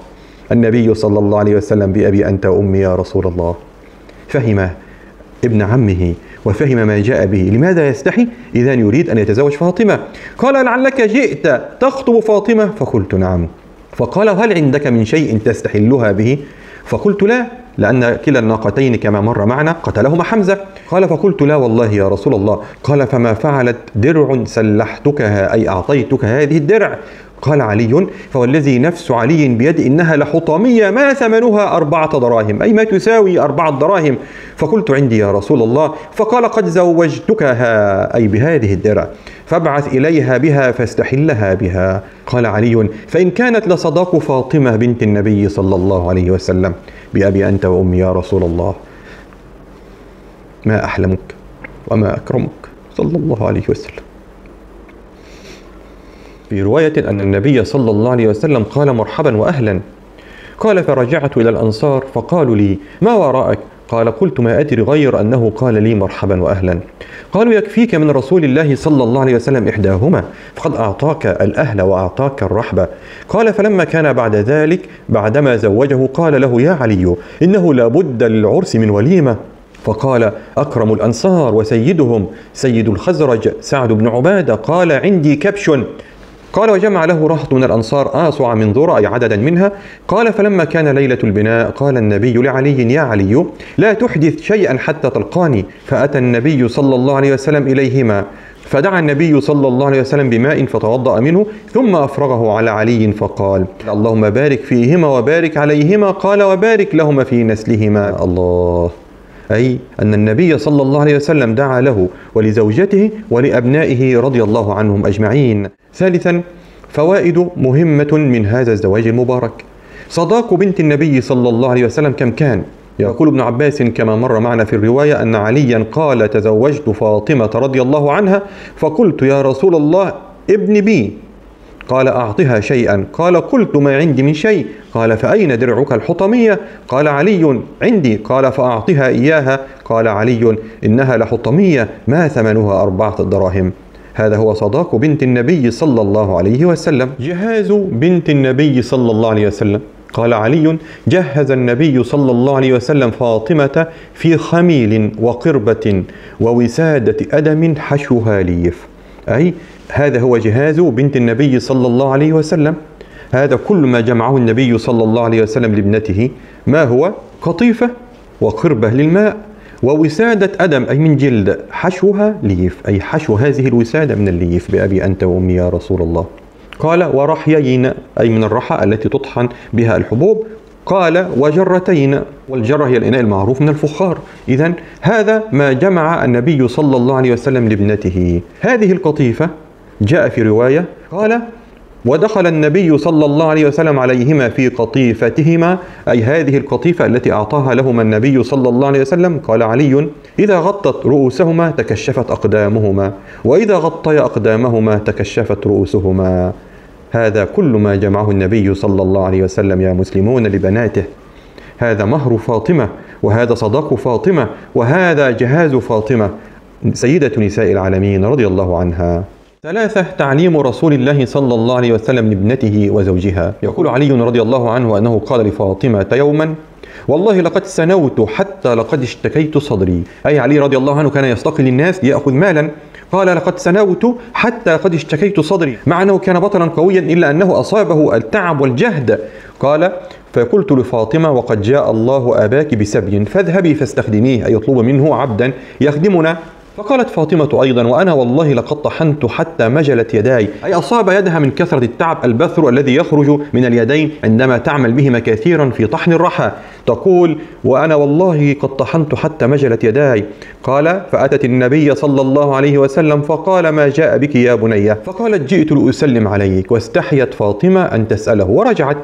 النبي صلى الله عليه وسلم بأبي أنت وأمي يا رسول الله. فهم ابن عمه وفهم ما جاء به. لماذا يستحي إذا يريد أن يتزوج فاطمة؟ قال لعلك جئت تخطب فاطمة؟ فقلت نعم. فقال هل عندك من شيء تستحلها به؟ فقلت لا لأن كلا الناقتين كما مر معنا قتلهما حمزة. قال فقلت لا والله يا رسول الله. قال فما فعلت درع سلحتكها أي أعطيتك هذه الدرع؟ قال علي فوالذي نفس علي بيد إنها لحطامية ما ثمنها أربعة دراهم أي ما تساوي أربعة دراهم. فقلت عندي يا رسول الله فقال قد زوجتكها. أي بهذه الدرع فابعث إليها بها فاستحلها بها. قال علي فإن كانت لصداق فاطمة بنت النبي صلى الله عليه وسلم. بأبي أنت وأمي يا رسول الله. ما أحلمك وما أكرمك. صلى الله عليه وسلم. في رواية أن النبي صلى الله عليه وسلم قال مرحبا وأهلا. قال فرجعت إلى الأنصار فقالوا لي ما وراءك؟ قال قلت ما أدري غير أنه قال لي مرحبا وأهلا. قالوا يكفيك من رسول الله صلى الله عليه وسلم إحداهما. فقد أعطاك الأهل وأعطاك الرحبة. قال فلما كان بعد ذلك بعدما زوجه قال له يا علي إنه لابد للعرس من وليمة. فقال أكرم الأنصار وسيدهم. سيد الخزرج سعد بن عبادة قال عندي كبش. قال وجمع له رهط من الأنصار آصع من ذرة أي عددا منها. قال فلما كان ليلة البناء قال النبي لعلي يا علي لا تحدث شيئا حتى تلقاني. فأتى النبي صلى الله عليه وسلم إليهما. فدعا النبي صلى الله عليه وسلم بماء فتوضأ منه ثم أفرغه على علي فقال اللهم بارك فيهما وبارك عليهما. قال وبارك لهما في نسلهما. الله. أي أن النبي صلى الله عليه وسلم دعا له ولزوجته ولأبنائه رضي الله عنهم أجمعين. ثالثا فوائد مهمة من هذا الزواج المبارك. صداق بنت النبي صلى الله عليه وسلم كم كان؟ يقول ابن عباس كما مر معنا في الرواية أن عليا قال تزوجت فاطمة رضي الله عنها فقلت يا رسول الله ابن بي. قال أعطها شيئا. قال قلت ما عندي من شيء. قال فأين درعك الحطمية؟ قال علي عندي. قال فأعطها إياها. قال علي إنها لحطمية. ما ثمنها أربعة دراهم؟ هذا هو صداق بنت النبي صلى الله عليه وسلم. جهاز بنت النبي صلى الله عليه وسلم. قال علي جهز النبي صلى الله عليه وسلم فاطمة في خميل وقربة ووسادة أدم حشوها ليف. أي هذا هو جهاز بنت النبي صلى الله عليه وسلم. هذا كل ما جمعه النبي صلى الله عليه وسلم لابنته. ما هو؟ قطيفة وقربة للماء ووسادة أدم أي من جلد حشوها ليف. أي حشو هذه الوسادة من الليف بأبي أنت وأمي يا رسول الله. قال ورحيين أي من الرحى التي تطحن بها الحبوب. قال وجرتين والجرة هي الإناء المعروف من الفخار. إذا هذا ما جمع النبي صلى الله عليه وسلم لابنته. هذه القطيفة جاء في رواية قال ودخل النبي صلى الله عليه وسلم عليهما في قطيفتهما أي هذه القطيفة التي أعطاها لهما النبي صلى الله عليه وسلم قال علي إذا غطت رؤوسهما تكشفت أقدامهما وإذا غطي أقدامهما تكشفت رؤوسهما. هذا كل ما جمعه النبي صلى الله عليه وسلم يا مسلمون لبناته. هذا مهر فاطمة وهذا صداق فاطمة وهذا جهاز فاطمة سيدة نساء العالمين رضي الله عنها. ثلاثة تعليم رسول الله صلى الله عليه وسلم لابنته وزوجها. يقول علي رضي الله عنه أنه قال لفاطمة يوما والله لقد سنوت حتى لقد اشتكيت صدري. أي علي رضي الله عنه كان يستقي للناس ليأخذ مالا. قال لقد سنوت حتى قد اشتكيت صدري. مع أنه كان بطلا قويا إلا أنه أصابه التعب والجهد. قال فقلت لفاطمة وقد جاء الله أباك بسبي فاذهبي فاستخدميه أي يطلب منه عبدا يخدمنا. فقالت فاطمة أيضا وأنا والله لقد طحنت حتى مجلت يداي. أي أصاب يدها من كثرة التعب البثر الذي يخرج من اليدين عندما تعمل بهما كثيرا في طحن الرحى تقول وأنا والله قد طحنت حتى مجلت يداي. قال فأتت النبي صلى الله عليه وسلم فقال ما جاء بك يا بنية فقالت جئت لأسلم عليك. واستحيت فاطمة أن تسأله ورجعت.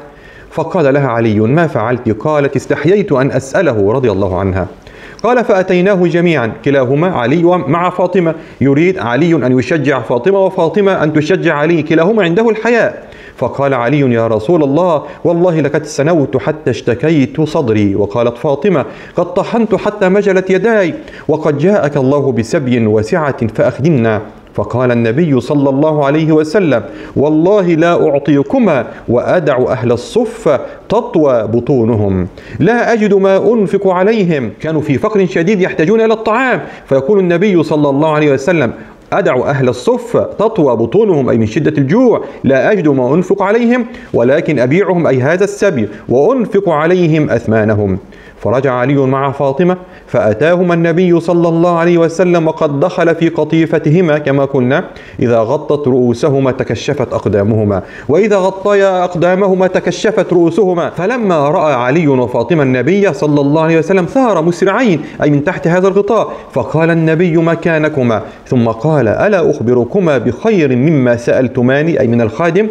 فقال لها علي ما فعلت؟ قالت استحييت أن أسأله رضي الله عنها. قال فأتيناه جميعا. كلاهما علي مع فاطمة. يريد علي أن يشجع فاطمة وفاطمة أن تشجع علي. كلاهما عنده الحياء. فقال علي يا رسول الله والله لقد سنوت حتى اشتكيت صدري. وقالت فاطمة قد طحنت حتى مجلت يداي. وقد جاءك الله بسبي وسعة فأخدمنا فقال النبي صلى الله عليه وسلم والله لا أعطيكما وأدع أهل الصف تطوى بطونهم لا أجد ما أنفق عليهم. كانوا في فقر شديد يحتاجون إلى الطعام. فيقول النبي صلى الله عليه وسلم أدع أهل الصف تطوى بطونهم أي من شدة الجوع لا أجد ما أنفق عليهم ولكن أبيعهم أي هذا السبي وأنفق عليهم أثمانهم. فرجع علي مع فاطمة فأتاهما النبي صلى الله عليه وسلم وقد دخل في قطيفتهما كما قلنا إذا غطت رؤوسهما تكشفت أقدامهما وإذا غطيا أقدامهما تكشفت رؤوسهما. فلما رأى علي وفاطمة النبي صلى الله عليه وسلم ثار مسرعين أي من تحت هذا الغطاء فقال النبي مكانكما ثم قال ألا أخبركما بخير مما سألتماني؟ أي من الخادم.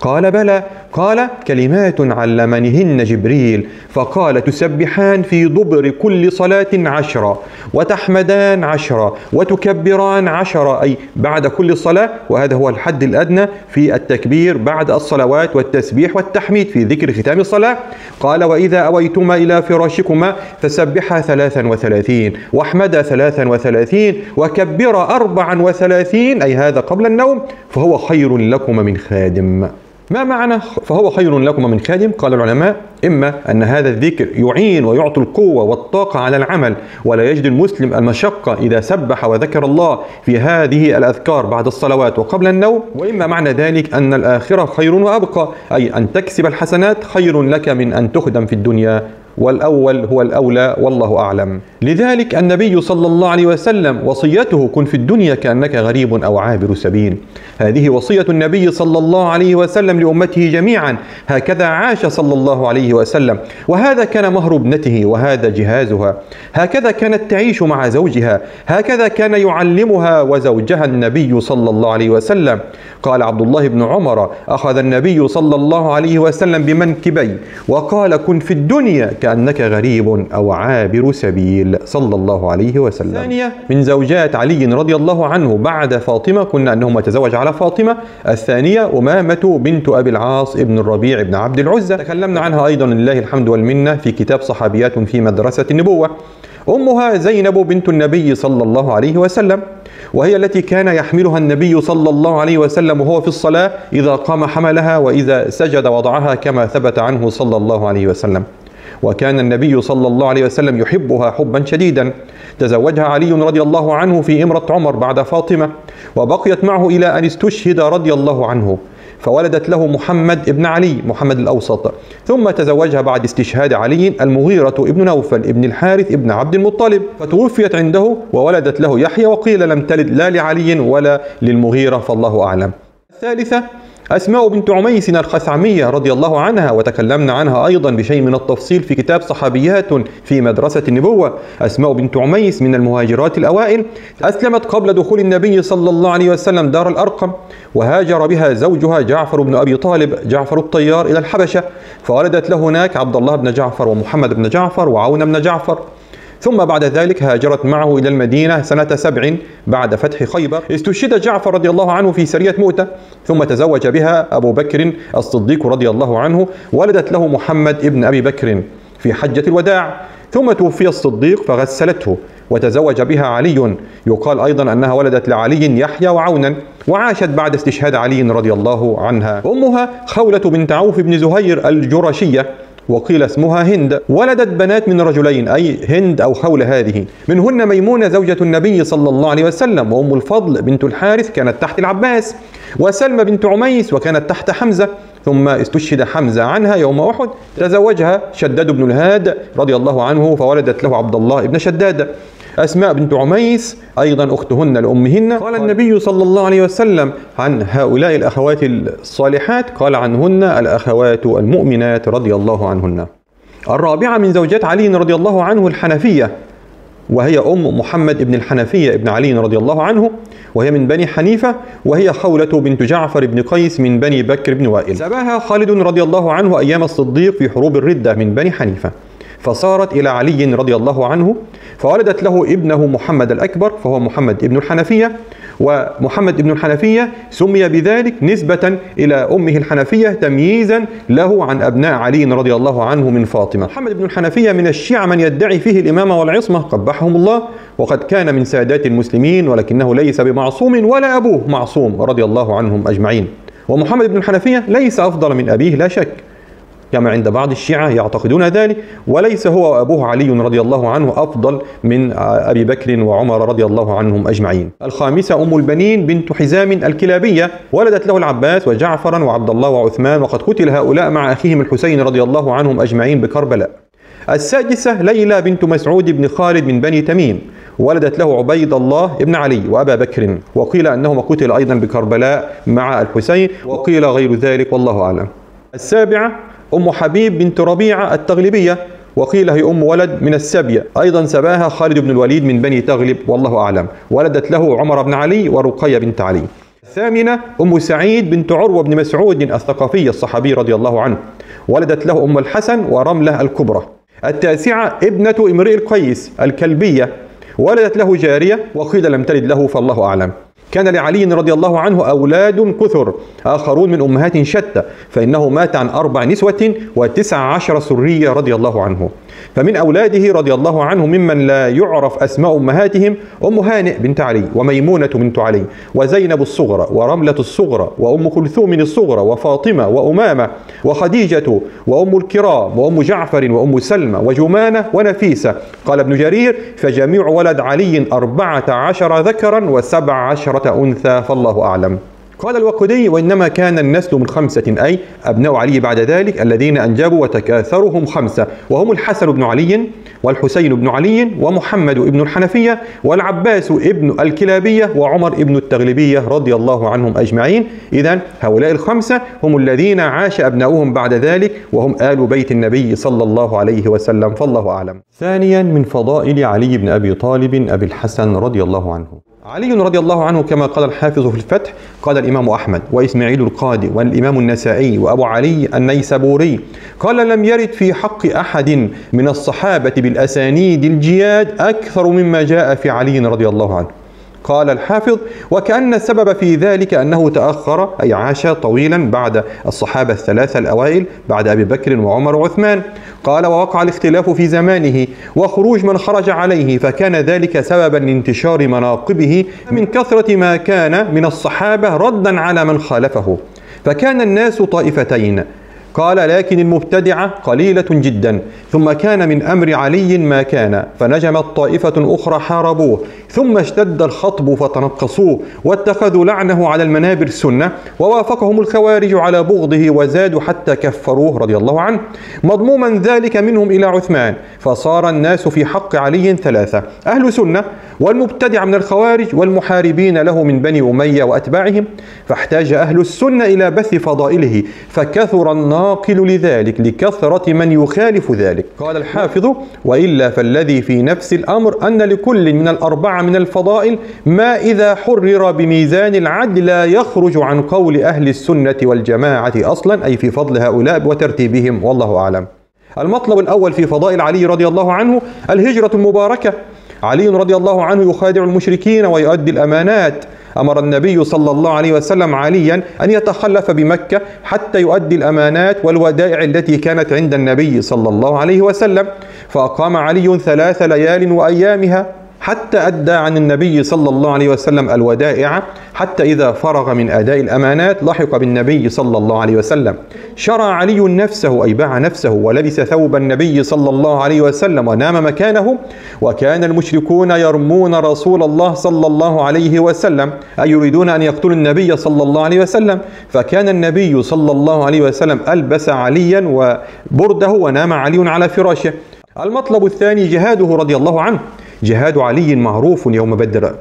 قال بلى. قال كلمات علمنهن جبريل. فقال تسبحان في ضبر كل صلاة عشرة وتحمدان عشرة وتكبران عشرة أي بعد كل صلاة. وهذا هو الحد الأدنى في التكبير بعد الصلوات والتسبيح والتحميد في ذكر ختام الصلاة. قال وإذا أويتما إلى فراشكما فسبحا ثلاثا وثلاثين واحمدا ثلاثا وثلاثين وكبر أربعا وثلاثين أي هذا قبل النوم فهو خير لكم من خادم. ما معنى فهو خير لكم من خادم؟ قال العلماء إما أن هذا الذكر يعين ويعطي القوة والطاقة على العمل ولا يجد المسلم المشقة إذا سبح وذكر الله في هذه الأذكار بعد الصلوات وقبل النوم وإما معنى ذلك أن الآخرة خير وأبقى أي أن تكسب الحسنات خير لك من أن تخدم في الدنيا. والأول هو الأولى والله أعلم. لذلك النبي صلى الله عليه وسلم وصيته كن في الدنيا كأنك غريب أو عابر سبيل. هذه وصية النبي صلى الله عليه وسلم لأمته جميعا. هكذا عاش صلى الله عليه وسلم. وهذا كان مهر ابنته وهذا جهازها. هكذا كانت تعيش مع زوجها. هكذا كان يعلمها وزوجها النبي صلى الله عليه وسلم. قال عبد الله بن عمر أخذ النبي صلى الله عليه وسلم بمنكبي. وقال كن في الدنيا كأنك غريب أو عابر سبيل صلى الله عليه وسلم. ثانية. من زوجات علي رضي الله عنه بعد فاطمة كنا أنهما تزوج على فاطمة. الثانية أمامة بنت أبي العاص ابن الربيع بن عبد العزة. تكلمنا عنها أيضا لله الحمد والمنة في كتاب صحابيات في مدرسة النبوة. أمها زينب بنت النبي صلى الله عليه وسلم وهي التي كان يحملها النبي صلى الله عليه وسلم وهو في الصلاة إذا قام حملها وإذا سجد وضعها كما ثبت عنه صلى الله عليه وسلم. وكان النبي صلى الله عليه وسلم يحبها حبا شديدا. تزوجها علي رضي الله عنه في إمرة عمر بعد فاطمة وبقيت معه إلى أن استشهد رضي الله عنه فولدت له محمد ابن علي محمد الأوسط. ثم تزوجها بعد استشهاد علي المغيرة ابن نوفل ابن الحارث ابن عبد المطلب. فتوفيت عنده وولدت له يحيى وقيل لم تلد لا لعلي ولا للمغيرة فالله أعلم. الثالثة أسماء بنت عميس الخثعمية رضي الله عنها وتكلمنا عنها أيضا بشيء من التفصيل في كتاب صحابيات في مدرسة النبوة. أسماء بنت عميس من المهاجرات الأوائل أسلمت قبل دخول النبي صلى الله عليه وسلم دار الأرقم وهاجر بها زوجها جعفر بن أبي طالب جعفر الطيار إلى الحبشة فولدت له هناك عبد الله بن جعفر ومحمد بن جعفر وعون بن جعفر. ثم بعد ذلك هاجرت معه إلى المدينة سنة سبع بعد فتح خيبر. استشهد جعفر رضي الله عنه في سرية مؤتة ثم تزوج بها أبو بكر الصديق رضي الله عنه ولدت له محمد ابن أبي بكر في حجة الوداع. ثم توفي الصديق فغسلته وتزوج بها علي. يقال أيضا أنها ولدت لعلي يحيى وعونا وعاشت بعد استشهاد علي رضي الله عنها. أمها خولة بنت عوف بن زهير الجرشية. وقيل اسمها هند. ولدت بنات من رجلين أي هند أو خول هذه. منهن ميمونة زوجة النبي صلى الله عليه وسلم وأم الفضل بنت الحارث كانت تحت العباس وسلمى بنت عميس وكانت تحت حمزة. ثم استشهد حمزة عنها يوم أحد تزوجها شداد بن الهاد رضي الله عنه فولدت له عبد الله بن شداد. أسماء بنت عميس أيضا أختهن لأمهن. قال النبي صلى الله عليه وسلم عن هؤلاء الأخوات الصالحات قال عنهن الأخوات المؤمنات رضي الله عنهن. الرابعة من زوجات علي رضي الله عنه الحنفية وهي أم محمد بن الحنفية بن علي رضي الله عنه وهي من بني حنيفة وهي خولة بنت جعفر بن قيس من بني بكر بن وائل. سباها خالد رضي الله عنه أيام الصديق في حروب الردة من بني حنيفة. فصارت إلى علي رضي الله عنه فولدت له ابنه محمد الأكبر فهو محمد ابن الحنفية ومحمد ابن الحنفية سمي بذلك نسبة إلى أمه الحنفية تمييزا له عن أبناء علي رضي الله عنه من فاطمة. محمد بن الحنفية من الشيعة من يدعي فيه الإمامة والعصمة قبحهم الله وقد كان من سادات المسلمين ولكنه ليس بمعصوم ولا أبوه معصوم رضي الله عنهم أجمعين. ومحمد بن الحنفية ليس أفضل من أبيه لا شك. كما عند بعض الشيعة يعتقدون ذلك. وليس هو وأبوه علي رضي الله عنه أفضل من أبي بكر وعمر رضي الله عنهم أجمعين. الخامسة أم البنين بنت حزام الكلابية. ولدت له العباس وجعفرا وعبد الله وعثمان وقد قتل هؤلاء مع أخيهم الحسين رضي الله عنهم أجمعين بكربلاء. السادسة ليلى بنت مسعود بن خالد من بني تميم. ولدت له عبيد الله بن علي وأبا بكر. وقيل أنهما قتل أيضا بكربلاء مع الحسين وقيل غير ذلك والله أعلم. السابعة أم حبيب بنت ربيعة التغلبية وقيل هي أم ولد من السبية. أيضا سباها خالد بن الوليد من بني تغلب والله أعلم. ولدت له عمر بن علي ورقية بنت علي. الثامنة أم سعيد بنت عروة بن مسعود الثقفي الصحابي رضي الله عنه. ولدت له أم الحسن ورملة الكبرى. التاسعة ابنة امرئ القيس الكلبية. ولدت له جارية وقيل لم تلد له فالله أعلم. كان لعلي رضي الله عنه أولاد كثر آخرون من أمهات شتى فإنه مات عن أربع نسوة وتسع عشر سرية رضي الله عنه. فمن أولاده رضي الله عنه ممن لا يعرف أسماء أمهاتهم أم هانئ بنت علي وميمونة بنت علي وزينب الصغرى ورملة الصغرى وأم كلثوم الصغرى وفاطمة وأمامة وخديجة وأم الكرام وأم جعفر وأم سلمى وجمانة ونفيسة. قال ابن جرير فجميع ولد علي أربعة عشر ذكرا وسبع عشرة أنثى فالله أعلم. قال الوقدي وإنما كان النسل من خمسة أي أبناء علي بعد ذلك الذين أنجبوا وتكاثرهم خمسة. وهم الحسن بن علي والحسين بن علي ومحمد بن الحنفية والعباس ابن الكلابية وعمر ابن التغلبية رضي الله عنهم أجمعين. إذا هؤلاء الخمسة هم الذين عاش أبناؤهم بعد ذلك وهم آل بيت النبي صلى الله عليه وسلم فالله أعلم. ثانيا من فضائل علي بن أبي طالب أبي الحسن رضي الله عنه. علي رضي الله عنه كما قال الحافظ في الفتح قال الإمام أحمد وإسماعيل القاضي والإمام النسائي وأبو علي النيسابوري قال لم يرد في حق أحد من الصحابة بالأسانيد الجياد أكثر مما جاء في علي رضي الله عنه. قال الحافظ وكأن السبب في ذلك أنه تأخر أي عاش طويلا بعد الصحابة الثلاثة الأوائل بعد أبي بكر وعمر وعثمان. قال ووقع الاختلاف في زمانه وخروج من خرج عليه فكان ذلك سببا لانتشار مناقبه من كثرة ما كان من الصحابة ردا على من خالفه. فكان الناس طائفتين قال لكن المبتدعة قليلة جدا ثم كان من أمر علي ما كان فنجمت طائفة أخرى حاربوه ثم اشتد الخطب فتنقصوه واتخذوا لعنه على المنابر السنة ووافقهم الخوارج على بغضه وزادوا حتى كفروه رضي الله عنه. مضموما ذلك منهم إلى عثمان فصار الناس في حق علي ثلاثة أهل سنة والمبتدع من الخوارج والمحاربين له من بني أمية وأتباعهم فاحتاج أهل السنة إلى بث فضائله فكثر الناقل لذلك لكثرة من يخالف ذلك. قال الحافظ وإلا فالذي في نفس الأمر أن لكل من الأربعة من الفضائل ما إذا حرر بميزان العدل لا يخرج عن قول أهل السنة والجماعة أصلا أي في فضل هؤلاء وترتيبهم والله أعلم. المطلب الأول في فضائل علي رضي الله عنه الهجرة المباركة. علي رضي الله عنه يخادع المشركين ويؤدي الأمانات. أمر النبي صلى الله عليه وسلم عليا أن يتخلف بمكة حتى يؤدي الأمانات والودائع التي كانت عند النبي صلى الله عليه وسلم. فأقام علي ثلاث ليال وأيامها. حتى أدى عن النبي صلى الله عليه وسلم الودائع حتى إذا فرغ من أداء الأمانات لحق بالنبي صلى الله عليه وسلم. شرى علي نفسه أي باع نفسه ولبس ثوب النبي صلى الله عليه وسلم ونام مكانه. وكان المشركون يرمون رسول الله صلى الله عليه وسلم. أي يريدون أن يقتلوا النبي صلى الله عليه وسلم. فكان النبي صلى الله عليه وسلم ألبس عليا وبرده ونام علي على فراشه. المطلب الثاني جهاده رضي الله عنه. جهاد علي معروف يوم بدر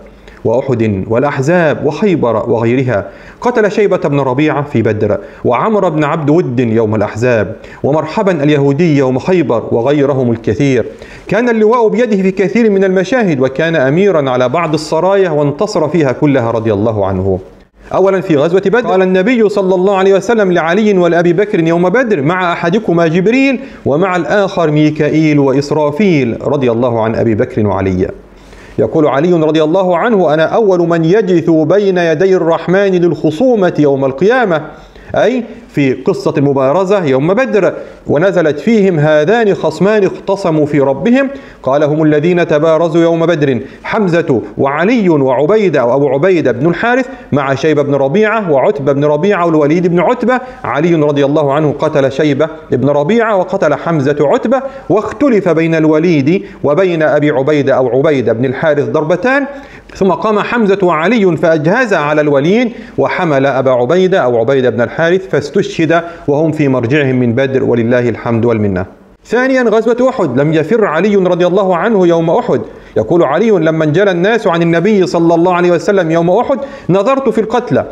وأحد والأحزاب وخيبر وغيرها. قتل شيبة بن ربيعة في بدر وعمر بن عبد ود يوم الأحزاب ومرحبا اليهودي يوم خيبر وغيرهم الكثير. كان اللواء بيده في كثير من المشاهد وكان أميرا على بعض السرايا وانتصر فيها كلها رضي الله عنه. أولا في غزوة بدر. قال النبي صلى الله عليه وسلم لعلي ولأبي بكر يوم بدر مع أحدكما جبريل ومع الآخر ميكائيل وإسرافيل رضي الله عن أبي بكر وعلي. يقول علي رضي الله عنه أنا أول من يجث بين يدي الرحمن للخصومة يوم القيامة. أي في قصة المبارزة يوم بدر ونزلت فيهم هذان خصمان اختصموا في ربهم. قال هم الذين تبارزوا يوم بدر حمزة وعلي وعبيدة أو عبيدة بن الحارث مع شيبة بن ربيعة وعتبة بن ربيعة والوليد بن عتبة. علي رضي الله عنه قتل شيبة بن ربيعة وقتل حمزة عتبة واختلف بين الوليد وبين أبي عبيدة أو عبيدة بن الحارث ضربتان. ثم قام حمزة وعلي فأجهز على الوليد وحمل أبا عبيدة أو عبيدة بن الحارث فاستشهد وهم في مرجعهم من بدر ولله الحمد والمنة. ثانيا غزوة أحد لم يفر علي رضي الله عنه يوم أحد. يقول علي لما انجلى الناس عن النبي صلى الله عليه وسلم يوم أحد نظرت في القتلى.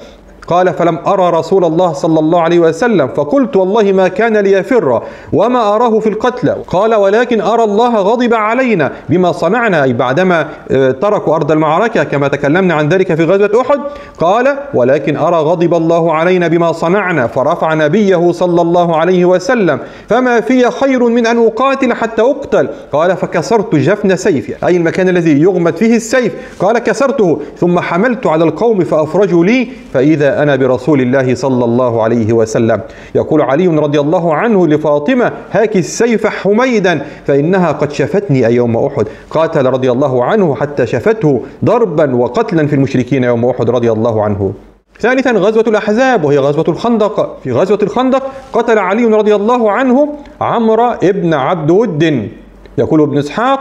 قال فلم أرى رسول الله صلى الله عليه وسلم فقلت والله ما كان ليفر وما أراه في القتلى قال ولكن أرى الله غضب علينا بما صنعنا أي بعدما آه، تركوا أرض المعركة كما تكلمنا عن ذلك في غزوة أحد. قال ولكن أرى غضب الله علينا بما صنعنا فرفع نبيه صلى الله عليه وسلم. فما في خير من أن أقاتل حتى أقتل؟ قال فكسرت جفن سيفي. أي المكان الذي يغمد فيه السيف؟ قال كسرته ثم حملت على القوم فأفرجوا لي فإذا أنا برسول الله صلى الله عليه وسلم. يقول علي رضي الله عنه لفاطمة هاك السيف حميدا فإنها قد شفتني أي يوم أحد. قاتل رضي الله عنه حتى شفته ضربا وقتلا في المشركين يوم أحد رضي الله عنه. ثالثا غزوة الأحزاب وهي غزوة الخندق. في غزوة الخندق قتل علي رضي الله عنه عمرو ابن عبد ود. يقول ابن إسحاق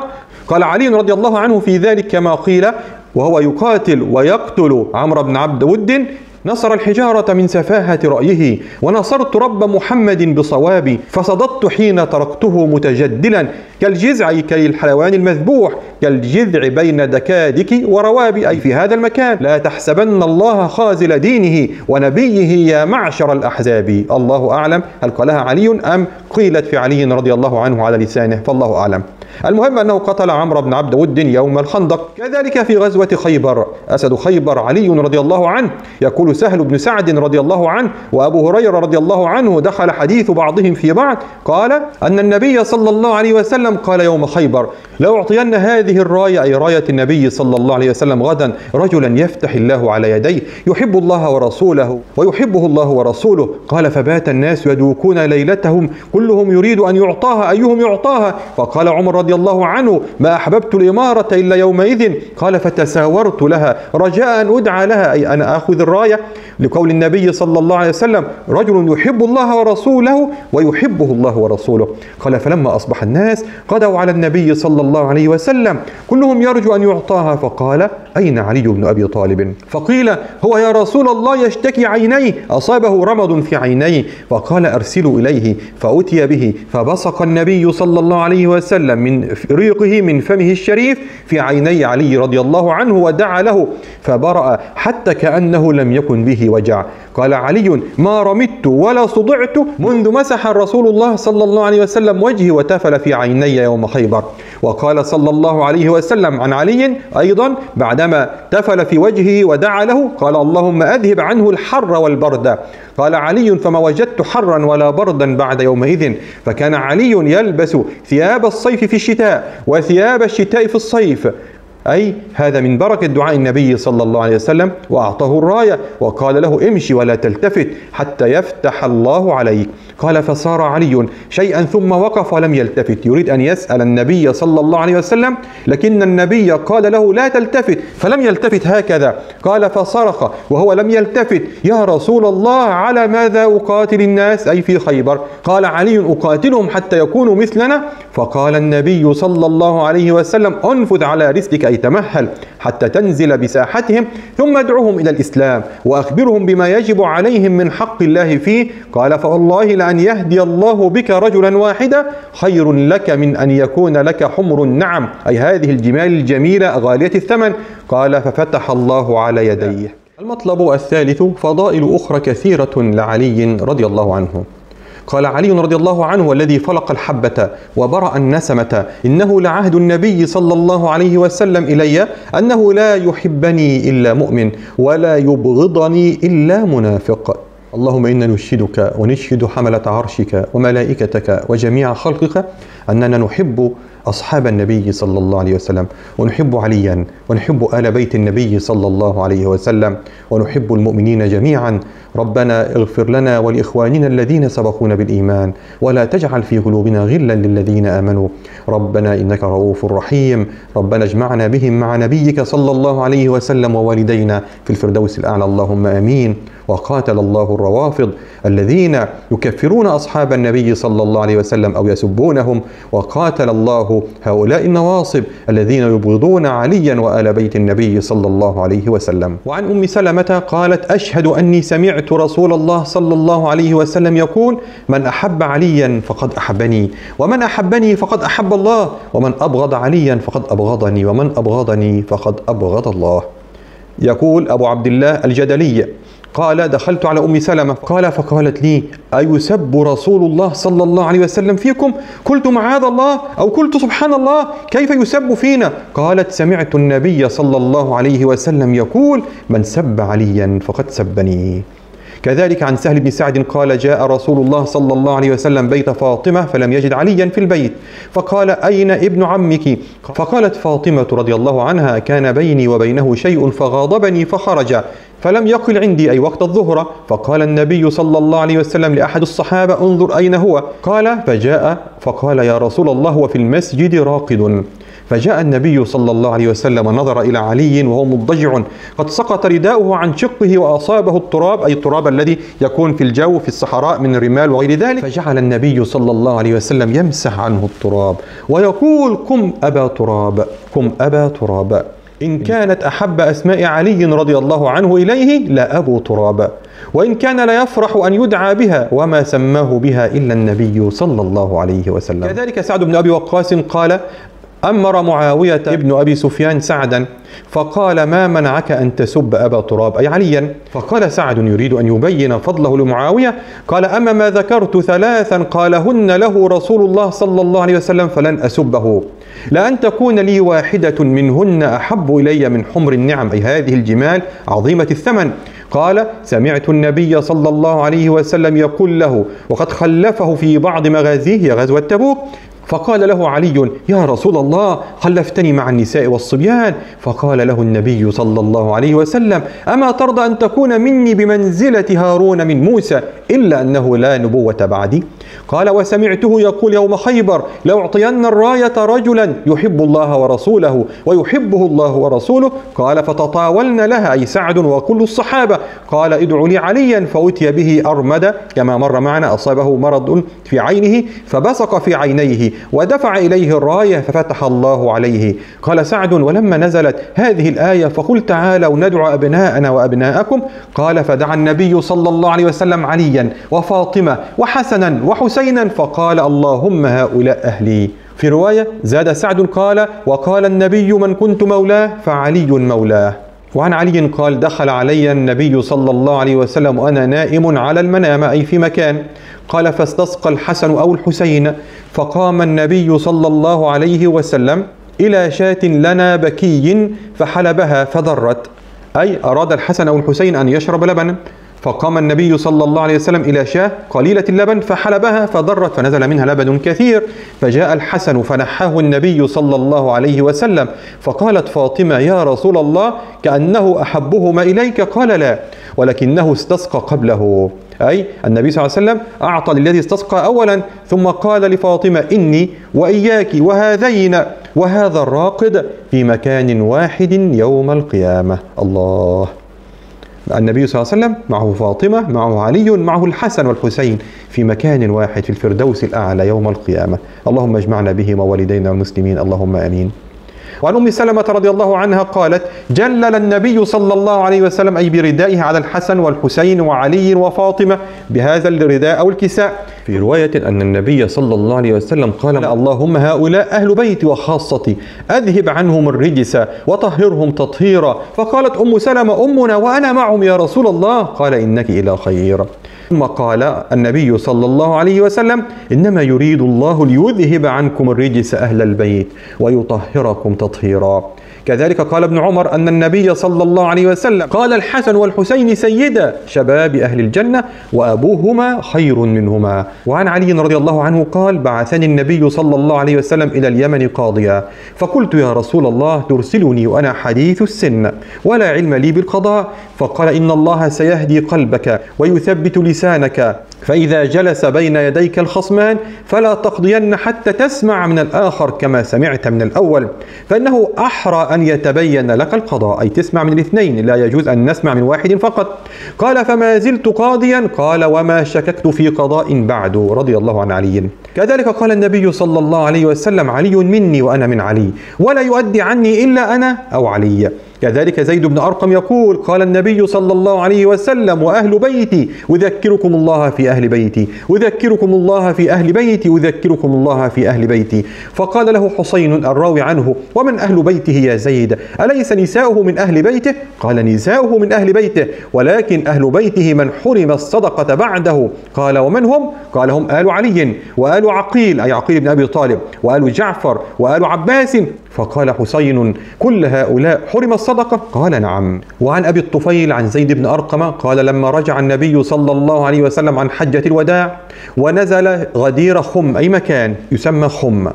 قال علي رضي الله عنه في ذلك كما قيل وهو يقاتل ويقتل عمرو بن عبد ود نصر الحجارة من سفاهة رأيه ونصرت رب محمد بصوابي فصددت حين تركته متجدلا كالجذع كي الحيوان المذبوح كالجذع بين دكادك وروابي أي في هذا المكان لا تحسبن الله خازل دينه ونبيه يا معشر الأحزاب. الله أعلم هل قالها علي أم قيلت في علي رضي الله عنه على لسانه فالله أعلم. المهم أنه قتل عمرو بن عبد ود يوم الخندق. كذلك في غزوة خيبر. أسد خيبر علي رضي الله عنه. يقول سهل بن سعد رضي الله عنه وأبو هريرة رضي الله عنه دخل حديث بعضهم في بعض. قال أن النبي صلى الله عليه وسلم قال يوم خيبر لو أعطين هذه الراية أي راية النبي صلى الله عليه وسلم غدا رجلا يفتح الله على يديه يحب الله ورسوله ويحبه الله ورسوله قال فبات الناس يدوكون ليلتهم كلهم يريد أن يعطاها أيهم يعطاها؟ فقال عمر رضي الله عنه ما أحببت الإمارة إلا يومئذ. قال فتساورت لها. رجاء أن أدعى لها أي أنا آخذ الراية لقول النبي صلى الله عليه وسلم رجل يحب الله ورسوله ويحبه الله ورسوله. قال فلما أصبح الناس قدوا على النبي صلى الله عليه وسلم كلهم يرجو أن يعطاها. فقال أين علي بن أبي طالب؟ فقيل هو يا رسول الله يشتكي عينيه أصابه رمض في عينيه. فقال أرسلوا إليه. فأتي به فبصق النبي صلى الله عليه وسلم من ريقه من فمه الشريف في عيني علي رضي الله عنه ودعا له فبرأ حتى كأنه لم يكن به وجع. قال علي ما رمدت ولا صدعت منذ مسح رسول الله صلى الله عليه وسلم وجهي وتفل في عيني يوم خيبر. وقال صلى الله عليه وسلم عن علي أيضا بعدما تفل في وجهه ودعا له قال اللهم أذهب عنه الحر والبرد. قال علي فما وجدت حرا ولا بردا بعد يومئذ. فكان علي يلبس ثياب الصيف في الشتاء وثياب الشتاء في الصيف. أي هذا من بركة دعاء النبي صلى الله عليه وسلم وأعطاه الراية وقال له امشي ولا تلتفت حتى يفتح الله عليك. قال فصار علي شيئا ثم وقف ولم يلتفت. يريد أن يسأل النبي صلى الله عليه وسلم لكن النبي قال له لا تلتفت فلم يلتفت هكذا. قال فصرخ وهو لم يلتفت. يا رسول الله على ماذا أقاتل الناس؟ أي في خيبر. قال علي أقاتلهم حتى يكونوا مثلنا. فقال النبي صلى الله عليه وسلم انفذ على رزقك أي تمهل حتى تنزل بساحتهم ثم ادعوهم إلى الإسلام وأخبرهم بما يجب عليهم من حق الله فيه. قال فوالله لأن يهدي الله بك رجلا واحدا خير لك من أن يكون لك حمر النعم أي هذه الجمال الجميلة غالية الثمن. قال ففتح الله على يديه. المطلب الثالث فضائل أخرى كثيرة لعلي رضي الله عنه. قال علي رضي الله عنه والذي فلق الحبة وبرأ النسمة إنه لعهد النبي صلى الله عليه وسلم إلي أنه لا يحبني إلا مؤمن ولا يبغضني إلا منافق. اللهم إنا نشهدك ونشهد حملة عرشك وملائكتك وجميع خلقك أننا نحب أصحاب النبي صلى الله عليه وسلم. ونحب عليا ونحب آل بيت النبي صلى الله عليه وسلم. ونحب المؤمنين جميعا. ربنا اغفر لنا ولإخواننا الذين سبقونا بالإيمان. ولا تجعل في قلوبنا غلا للذين آمنوا. ربنا إنك رؤوف رحيم. ربنا اجمعنا بهم مع نبيك صلى الله عليه وسلم ووالدينا في الفردوس الأعلى. اللهم آمين. وقاتل الله الروافض الذين يكفرون أصحاب النبي صلى الله عليه وسلم أو يسبونهم. وقاتل الله هؤلاء النواصب الذين يبغضون عليا وآل بيت النبي صلى الله عليه وسلم. وعن أم سلمة قالت أشهد أني سمعت رسول الله صلى الله عليه وسلم يقول من أحب عليا فقد أحبني ومن أحبني فقد أحب الله ومن أبغض عليا فقد أبغضني ومن أبغضني فقد أبغض الله. يقول أبو عبد الله الجدلي قال دخلت على أم سلمة. قال فقالت لي أيسب رسول الله صلى الله عليه وسلم فيكم؟ قلت معاذ الله. أو قلت سبحان الله. كيف يسب فينا؟ قالت سمعت النبي صلى الله عليه وسلم يقول من سب عليا فقد سبني. كذلك عن سهل بن سعد قال جاء رسول الله صلى الله عليه وسلم بيت فاطمة فلم يجد عليا في البيت. فقال أين ابن عمك؟ فقالت فاطمة رضي الله عنها كان بيني وبينه شيء فغاضبني فخرج. فلم يقل عندي أي وقت الظهر. فقال النبي صلى الله عليه وسلم لأحد الصحابة انظر أين هو. قال فجاء. فقال يا رسول الله هو في المسجد راقد. فجاء النبي صلى الله عليه وسلم نظر إلى علي وهو مضجع قد سقط رداؤه عن شقه وأصابه التراب أي التراب الذي يكون في الجو في الصحراء من الرمال وغير ذلك. فجعل النبي صلى الله عليه وسلم يمسح عنه التراب ويقول قم أبا تراب قم أبا تراب. إن كانت أحب أسماء علي رضي الله عنه إليه لأبو تراب. وإن كان لا يفرح أن يدعى بها وما سماه بها إلا النبي صلى الله عليه وسلم. كذلك سعد بن أبي وقاص قال أمر معاوية ابن أبي سفيان سعدا فقال ما منعك أن تسب أبا تراب؟ أي عليا. فقال سعد يريد أن يبين فضله لمعاوية. قال أما ما ذكرت ثلاثا قالهن له رسول الله صلى الله عليه وسلم فلن أسبه. لأن تكون لي واحدة منهن أحب إلي من حمر النعم أي هذه الجمال عظيمة الثمن. قال سمعت النبي صلى الله عليه وسلم يقول له وقد خلفه في بعض مغازيه غزوة تبوك. فقال له علي يا رسول الله خلفتني مع النساء والصبيان. فقال له النبي صلى الله عليه وسلم أما ترضى أن تكون مني بمنزلة هارون من موسى إلا أنه لا نبوة بعدي؟ قال وسمعته يقول يوم خيبر لأعطين الراية رجلا يحب الله ورسوله ويحبه الله ورسوله. قال فتطاولن لها أي سعد وكل الصحابة. قال ادعوا لي عليا فأتي به أرمد كما مر معنا أصابه مرض في عينه فبصق في عينيه. ودفع إليه الراية ففتح الله عليه. قال سعد ولما نزلت هذه الآية فقل تعالوا ندعو أبناءنا وأبناءكم. قال فدعا النبي صلى الله عليه وسلم عليا وفاطمة وحسنا وحسينا فقال اللهم هؤلاء أهلي. في رواية زاد سعد قال وقال النبي من كنت مولاه فعلي مولاه. وعن علي قال دخل علي النبي صلى الله عليه وسلم وأنا نائم على المنام أي في مكان. قال فاستسقى الحسن أو الحسين فقام النبي صلى الله عليه وسلم إلى شاة لنا بكي فحلبها فضرت. أي أراد الحسن أو الحسين أن يشرب لبنا فقام النبي صلى الله عليه وسلم إلى شاة قليلة اللبن فحلبها فضرت فنزل منها لبن كثير فجاء الحسن فنحاه النبي صلى الله عليه وسلم فقالت فاطمة يا رسول الله كأنه أحبهما إليك؟ قال لا ولكنه استسقى قبله. أي النبي صلى الله عليه وسلم أعطى للذي استسقى أولا ثم قال لفاطمة إني وإياك وهذين وهذا الراقد في مكان واحد يوم القيامة. الله. النبي صلى الله عليه وسلم معه فاطمة معه علي معه الحسن والحسين في مكان واحد في الفردوس الأعلى يوم القيامة. اللهم اجمعنا بهما والدينا المسلمين اللهم أمين. وعن أم سلمة رضي الله عنها قالت جلل النبي صلى الله عليه وسلم أي بردائه على الحسن والحسين وعلي وفاطمة بهذا الرداء أو الكساء. في رواية أن النبي صلى الله عليه وسلم قال اللهم هؤلاء أهل بيتي وخاصتي أذهب عنهم الرجس وطهرهم تطهيرا. فقالت أم سلمة أمنا وأنا معهم يا رسول الله. قال إنك إلى خير. ثم قال النبي صلى الله عليه وسلم إنما يريد الله ليذهب عنكم الرجس أهل البيت ويطهركم تطهيرا. كذلك قال ابن عمر أن النبي صلى الله عليه وسلم قال الحسن والحسين سيدا شباب أهل الجنة وأبوهما خير منهما. وعن علي رضي الله عنه قال بعثني النبي صلى الله عليه وسلم إلى اليمن قاضيا فقلت يا رسول الله ترسلني وأنا حديث السن ولا علم لي بالقضاء فقال إن الله سيهدي قلبك ويثبت لسانك فإذا جلس بين يديك الخصمان فلا تقضين حتى تسمع من الآخر كما سمعت من الأول فإنه أحرى أن يتبين لك القضاء أي تسمع من الاثنين لا يجوز أن نسمع من واحد فقط. قال فما زلت قاضيا؟ قال وما شككت في قضاء بعد. رضي الله عن علي. كذلك قال النبي صلى الله عليه وسلم علي مني وأنا من علي ولا يؤدي عني إلا أنا أو علي. كذلك زيد بن أرقم يقول قال النبي صلى الله عليه وسلم وأهل بيتي أذكركم الله في أهل بيتي أذكركم الله في أهل بيتي أذكركم الله في أهل بيتي. فقال له حسين الراوي عنه ومن أهل بيته يا زيد؟ أليس نساؤه من أهل بيته؟ قال نساؤه من أهل بيته ولكن أهل بيته من حرم الصدقة بعده. قال ومن هم؟ قال هم آل علي وآل عقيل أي عقيل بن أبي طالب وآل جعفر وآل عباس. فقال حسين كل هؤلاء حرم الصدقة؟ قال نعم. وعن أبي الطفيل عن زيد بن أرقم قال لما رجع النبي صلى الله عليه وسلم عن حجة الوداع ونزل غدير خم أي مكان يسمى خم.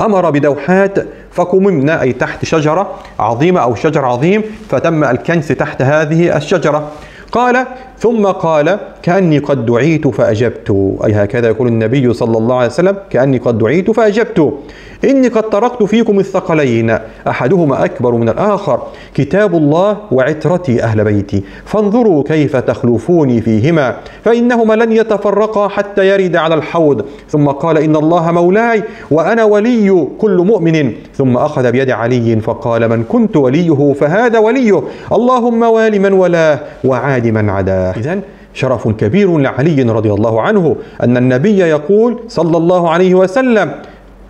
أمر بدوحات فكممنا أي تحت شجرة عظيمة أو شجر عظيم فتم الكنس تحت هذه الشجرة. قال ثم قال كأني قد دعيت فأجبت. أي هكذا يقول النبي صلى الله عليه وسلم كأني قد دعيت فأجبت. إني قد تركت فيكم الثقلين. أحدهما أكبر من الآخر. كتاب الله وعترتي أهل بيتي. فانظروا كيف تخلفوني فيهما. فإنهما لن يتفرقا حتى يرد على الحوض. ثم قال إن الله مولاي وأنا ولي كل مؤمن. ثم أخذ بيد علي فقال من كنت وليه فهذا وليه. اللهم وال من ولاه وعاد من عداه. إذن شرف كبير لعلي رضي الله عنه أن النبي يقول صلى الله عليه وسلم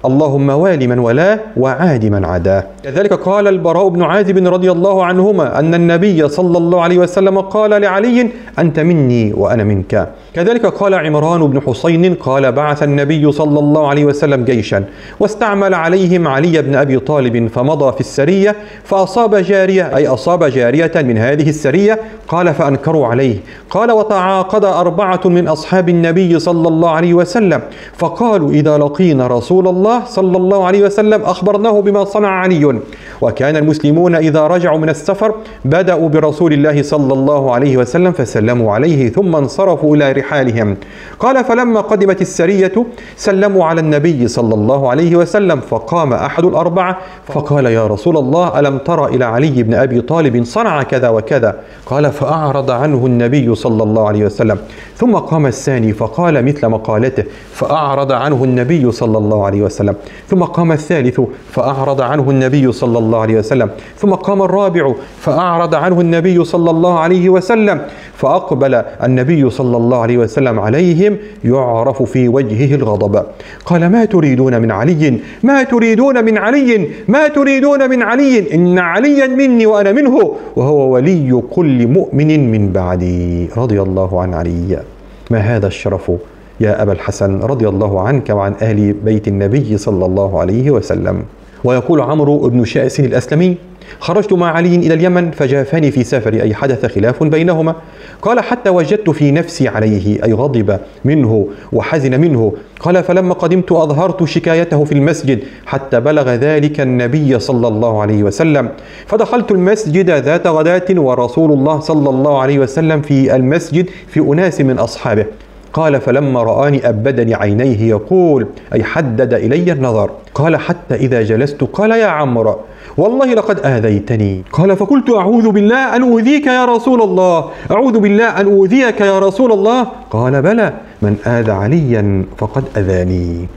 اللهم وال من ولاه وعاد من عاداه. كذلك قال البراء بن عازب رضي الله عنهما أن النبي صلى الله عليه وسلم قال لعلي أنت مني وأنا منك. كذلك قال عمران بن حسين قال بعث النبي صلى الله عليه وسلم جيشا واستعمل عليهم علي بن أبي طالب فمضى في السرية فأصاب جارية أي أصاب جارية من هذه السرية قال فأنكروا عليه. قال وتعاقد أربعة من أصحاب النبي صلى الله عليه وسلم فقالوا إذا لقينا رسول الله صلى الله عليه وسلم أخبرناه بما صنع علي. وكان المسلمون إذا رجعوا من السفر بدأوا برسول الله صلى الله عليه وسلم فسلموا عليه ثم انصرفوا إلى رحالهم قال فلما قدمت السرية سلموا على النبي صلى الله عليه وسلم فقام أحد الأربعة فقال يا رسول الله ألم ترى إلى علي بن أبي طالب صنع كذا وكذا؟ قال فأعرض عنه النبي صلى الله عليه وسلم. ثم قام الثاني فقال مثل مقالته فأعرض عنه النبي صلى الله عليه وسلم. ثم قام الثالث فأعرض عنه النبي صلى الله عليه وسلم. ثم قام الرابع فأعرض عنه النبي صلى الله عليه وسلم. فأقبل النبي صلى الله عليه وسلم عليهم يعرف في وجهه الغضب. قال ما تريدون من علي؟ ما تريدون من علي؟ ما تريدون من علي؟ إن عليا مني وأنا منه وهو ولي كل مؤمن من بعدي. رضي الله عن علي. ما هذا الشرف يا أبا الحسن؟ رضي الله عنك وعن أهل بيت النبي صلى الله عليه وسلم. ويقول عمرو بن شائس الأسلمي خرجت مع علي إلى اليمن فجافني في سفري أي حدث خلاف بينهما. قال حتى وجدت في نفسي عليه أي غضب منه وحزن منه. قال فلما قدمت أظهرت شكايته في المسجد حتى بلغ ذلك النبي صلى الله عليه وسلم. فدخلت المسجد ذات غداة ورسول الله صلى الله عليه وسلم في المسجد في أناس من أصحابه. قال فلما رآني أبدني عينيه يقول أي حدد إلي النظر؟ قال حتى إذا جلست؟ قال يا عمرو والله لقد آذيتني. قال فقلت أعوذ بالله أن أوذيك يا رسول الله. أعوذ بالله أن أوذيك يا رسول الله. قال بلى من آذى عليا فقد أذاني.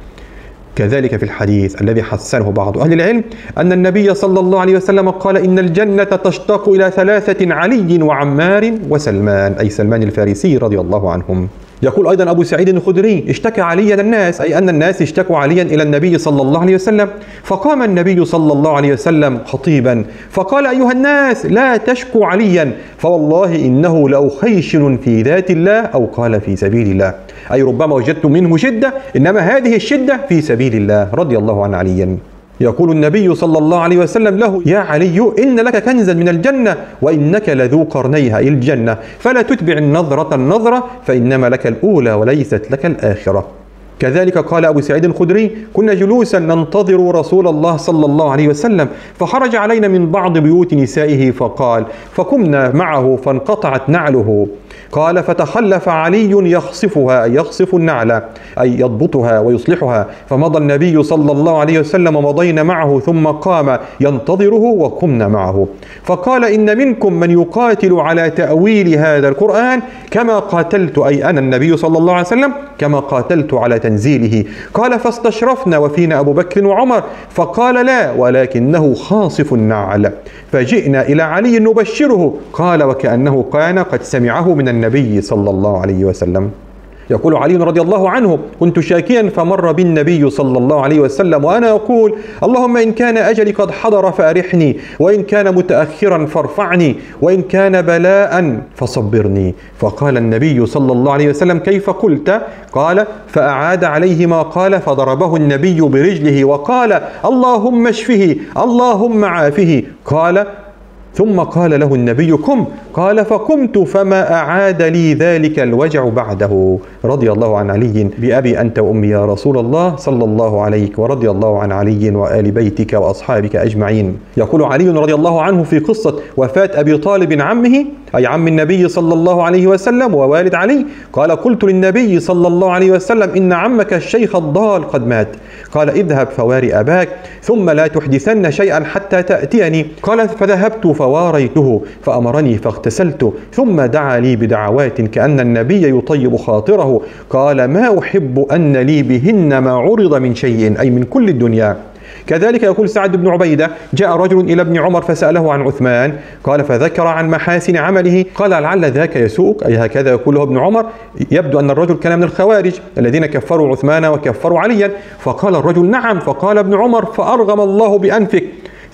كذلك في الحديث الذي حسنه بعض أهل العلم أن النبي صلى الله عليه وسلم قال إن الجنة تشتاق إلى ثلاثة علي وعمار وسلمان. أي سلمان الفارسي رضي الله عنهم. يقول أيضا أبو سعيد الخدري اشتكى عليا الناس أي أن الناس اشتكوا عليا إلى النبي صلى الله عليه وسلم فقام النبي صلى الله عليه وسلم خطيبا فقال أيها الناس لا تشكوا عليا فوالله إنه لأخيشن في ذات الله أو قال في سبيل الله. أي ربما وجدت منه شدة إنما هذه الشدة في سبيل الله. رضي الله عن علي يقول النبي صلى الله عليه وسلم له يا علي إن لك كنزا من الجنة وإنك لذو قرنيها الجنة. فلا تتبع النظرة النظرة فإنما لك الأولى وليست لك الآخرة. كذلك قال أبو سعيد الخدري كنا جلوسا ننتظر رسول الله صلى الله عليه وسلم فخرج علينا من بعض بيوت نسائه فقال فقمنا معه فانقطعت نعله. قال فتخلف علي يخصفها أي يخصف النعل أي يضبطها ويصلحها. فمضى النبي صلى الله عليه وسلم مضينا معه ثم قام ينتظره وقمنا معه. فقال إن منكم من يقاتل على تأويل هذا القرآن كما قاتلت أي أنا النبي صلى الله عليه وسلم كما قاتلت على تنزيله. قال فاستشرفنا وفينا أبو بكر وعمر فقال لا ولكنه خاصف النعل. فجئنا إلى علي نبشره قال وكأنه كان قد سمعه من النبي صلى الله عليه وسلم. يقول علي رضي الله عنه كنت شاكيا فمر بالنبي صلى الله عليه وسلم وأنا أقول اللهم إن كان أجلي قد حضر فأرحني وإن كان متاخرا فارفعني وإن كان بلاء فصبرني. فقال النبي صلى الله عليه وسلم كيف قلت؟ قال فأعاد عليه ما قال فضربه النبي برجله وقال اللهم اشفه اللهم عافه. قال ثم قال له النبي قم قال فقمت فما أعاد لي ذلك الوجع بعده. رضي الله عن علي بأبي أنت وأمي يا رسول الله صلى الله عليك ورضي الله عن علي وآل بيتك وأصحابك أجمعين. يقول علي رضي الله عنه في قصة وفاة أبي طالب عمه أي عم النبي صلى الله عليه وسلم ووالد علي قال قلت للنبي صلى الله عليه وسلم إن عمك الشيخ الضال قد مات. قال اذهب فواري أباك ثم لا تحدثن شيئا حتى تأتيني. قال فذهبت فواريته فأمرني فاغتسلت ثم دعا لي بدعوات كأن النبي يطيب خاطره. قال ما أحب أن لي بهن ما عرض من شيء أي من كل الدنيا. كذلك يقول سعد بن عبيدة جاء رجل إلى ابن عمر فسأله عن عثمان قال فذكر عن محاسن عمله. قال لعل ذاك يسوءك أي هكذا يقول له ابن عمر. يبدو أن الرجل كان من الخوارج الذين كفروا عثمان وكفروا عليا. فقال الرجل نعم. فقال ابن عمر فأرغم الله بأنفك.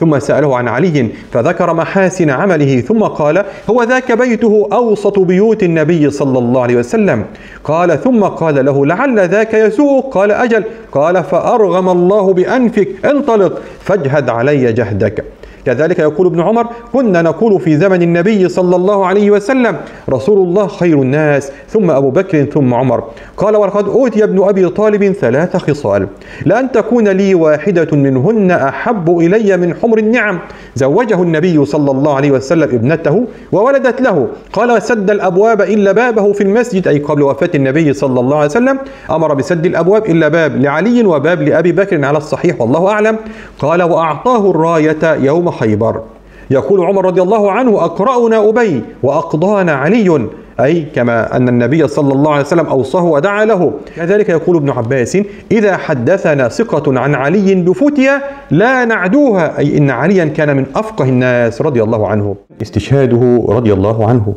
ثم سأله عن علي فذكر محاسن عمله ثم قال هو ذاك بيته أوسط بيوت النبي صلى الله عليه وسلم. قال ثم قال له لعل ذاك يسوء. قال أجل. قال فأرغم الله بأنفك انطلق فاجهد علي جهدك. كذلك يقول ابن عمر كنا نقول في زمن النبي صلى الله عليه وسلم رسول الله خير الناس ثم أبو بكر ثم عمر. قال ولقد أوتي ابن أبي طالب ثلاث خصال لأن تكون لي واحدة منهن أحب إلي من حمر النعم. زوجه النبي صلى الله عليه وسلم ابنته وولدت له. قال سد الأبواب إلا بابه في المسجد. أي قبل وفاة النبي صلى الله عليه وسلم أمر بسد الأبواب إلا باب لعلي وباب لأبي بكر على الصحيح والله أعلم. قال وأعطاه الراية يوم خيبر يقول عمر رضي الله عنه أقرأنا أبي وأقضانا علي. أي كما أن النبي صلى الله عليه وسلم أوصاه ودعا له. كذلك يقول ابن عباس إذا حدثنا ثقة عن علي بفتيا لا نعدوها. أي إن عليا كان من أفقه الناس رضي الله عنه. استشهاده رضي الله عنه.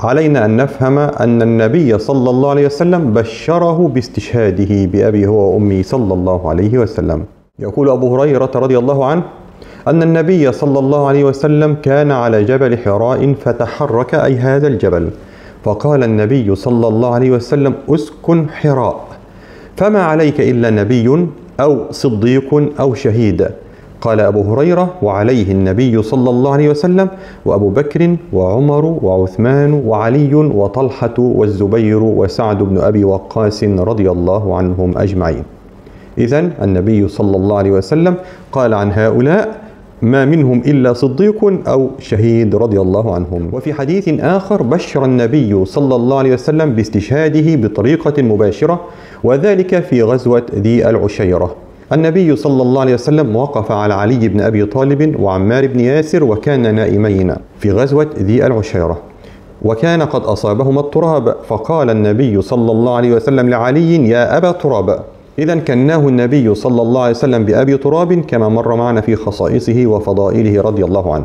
علينا أن نفهم أن النبي صلى الله عليه وسلم بشره باستشهاده بأبي هو وأمي صلى الله عليه وسلم. يقول أبو هريرة رضي الله عنه أن النبي صلى الله عليه وسلم كان على جبل حراء فتحرك أي هذا الجبل. فقال النبي صلى الله عليه وسلم أسكن حراء. فما عليك إلا نبي أو صديق أو شهيد. قال أبو هريرة وعليه النبي صلى الله عليه وسلم وأبو بكر وعمر وعثمان وعلي وطلحة والزبير وسعد بن أبي وقاص رضي الله عنهم أجمعين. إذا النبي صلى الله عليه وسلم قال عن هؤلاء ما منهم إلا صديق أو شهيد رضي الله عنهم. وفي حديث آخر بشر النبي صلى الله عليه وسلم باستشهاده بطريقة مباشرة وذلك في غزوة ذي العشيرة. النبي صلى الله عليه وسلم وقف على علي بن أبي طالب وعمار بن ياسر وكان نائمين في غزوة ذي العشيرة. وكان قد أصابهما التراب فقال النبي صلى الله عليه وسلم لعلي يا أبا تراب إذا كناه النبي صلى الله عليه وسلم بأبي تراب كما مر معنا في خصائصه وفضائله رضي الله عنه.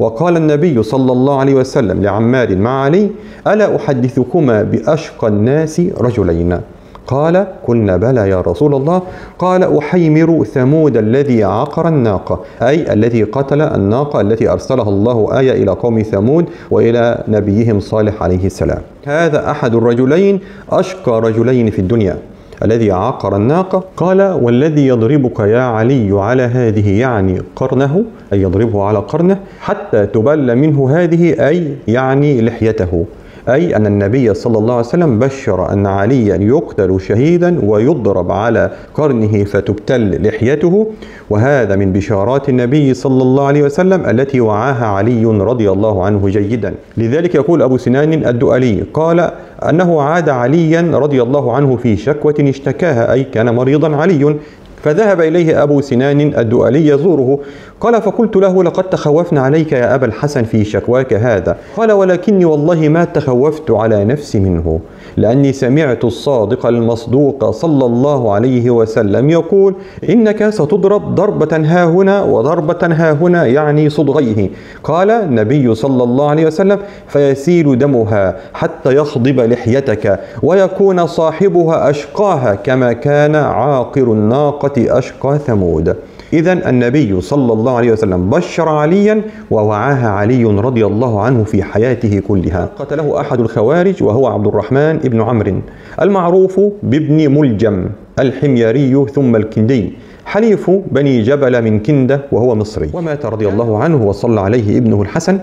وقال النبي صلى الله عليه وسلم لعمار مع علي ألا أحدثكما بأشقى الناس رجلين؟ قال قلنا بلى يا رسول الله. قال أحيمر ثمود الذي عقر الناقة أي الذي قتل الناقة التي أرسلها الله آية إلى قوم ثمود وإلى نبيهم صالح عليه السلام. هذا أحد الرجلين أشقى رجلين في الدنيا. الذي عقر الناقة؟ قال والذي يضربك يا علي على هذه يعني قرنه أي يضربه على قرنه حتى تبل منه هذه أي يعني لحيته. أي أن النبي صلى الله عليه وسلم بشر أن عليا يقتل شهيدا ويضرب على قرنه فتبتل لحيته وهذا من بشارات النبي صلى الله عليه وسلم التي وعاها علي رضي الله عنه جيدا. لذلك يقول أبو سنان الدؤلي قال أنه عاد عليا رضي الله عنه في شكوة اشتكاها أي كان مريضا علي فذهب إليه أبو سنان الدؤلي يزوره قال فقلت له لقد تخوفنا عليك يا أبا الحسن في شكواك هذا قال ولكني والله ما تخوفت على نفسي منه لأني سمعت الصادق المصدوق صلى الله عليه وسلم يقول إنك ستضرب ضربة ها هنا وضربة ها هنا يعني صدغيه. قال النبي صلى الله عليه وسلم فيسيل دمها حتى يخضب لحيتك ويكون صاحبها أشقاها كما كان عاقر الناقة أشقى ثمود. إذا النبي صلى الله عليه وسلم بشر عليا ووعاها علي رضي الله عنه في حياته كلها. قتله أحد الخوارج وهو عبد الرحمن بن عمرو. المعروف بابن ملجم الحميري ثم الكندي. حليف بني جبل من كندة وهو مصري. ومات رضي الله عنه وصلى عليه ابنه الحسن.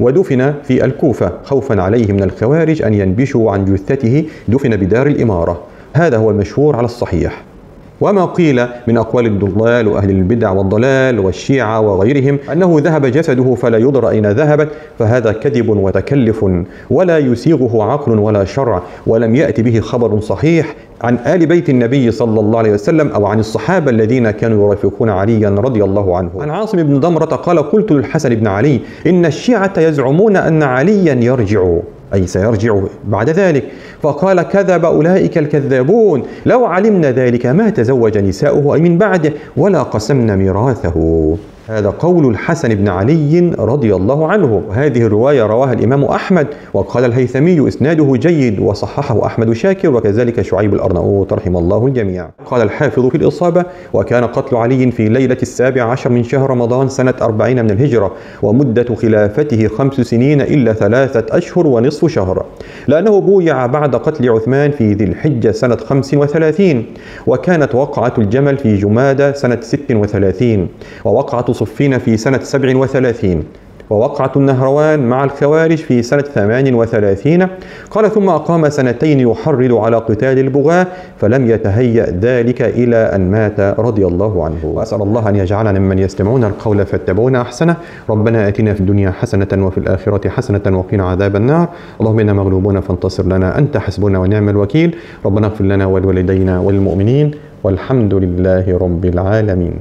ودفن في الكوفة خوفا عليه من الخوارج أن ينبشوا عن جثته. دفن بدار الإمارة. هذا هو المشهور على الصحيح. وما قيل من أقوال الضلال وأهل البدع والضلال والشيعة وغيرهم أنه ذهب جسده فلا يدرى أين ذهبت فهذا كذب وتكلف ولا يسيغه عقل ولا شرع ولم يأتي به خبر صحيح عن آل بيت النبي صلى الله عليه وسلم أو عن الصحابة الذين كانوا يرافقون عليا رضي الله عنه. عن عاصم بن ضمرة قال قلت للحسن بن علي إن الشيعة يزعمون أن عليا يرجع. أي سيرجع بعد ذلك. فقال كذب أولئك الكذابون. لو علمنا ذلك ما تزوج نساؤه أي من بعده ولا قسمنا ميراثه. هذا قول الحسن بن علي رضي الله عنه. هذه الرواية رواها الإمام أحمد وقال الهيثمي إسناده جيد وصححه أحمد شاكر وكذلك شعيب الأرناؤوط رحم الله الجميع. قال الحافظ في الإصابة وكان قتل علي في ليلة السابع عشر من شهر رمضان سنة أربعين من الهجرة ومدة خلافته خمس سنين إلا ثلاثة أشهر ونصف شهر. لأنه بويع بعد قتل عثمان في ذي الحجة سنة خمس وثلاثين وكانت وقعة الجمل في جمادة سنة ست وثلاثين ووقعة صفين في سنة سبع وثلاثين ووقعة النهروان مع الخوارج في سنة 38 قال ثم أقام سنتين يحرض على قتال البغاة فلم يتهيأ ذلك إلى أن مات رضي الله عنه. وأسأل الله أن يجعلنا ممن يستمعون القول فاتبعون أحسنه. ربنا آتنا في الدنيا حسنة وفي الآخرة حسنة وقنا عذاب النار. اللهم إنا مغلوبون فانتصر لنا أنت حسبنا ونعم الوكيل. ربنا اغفر لنا ولوالدينا والمؤمنين والحمد لله رب العالمين.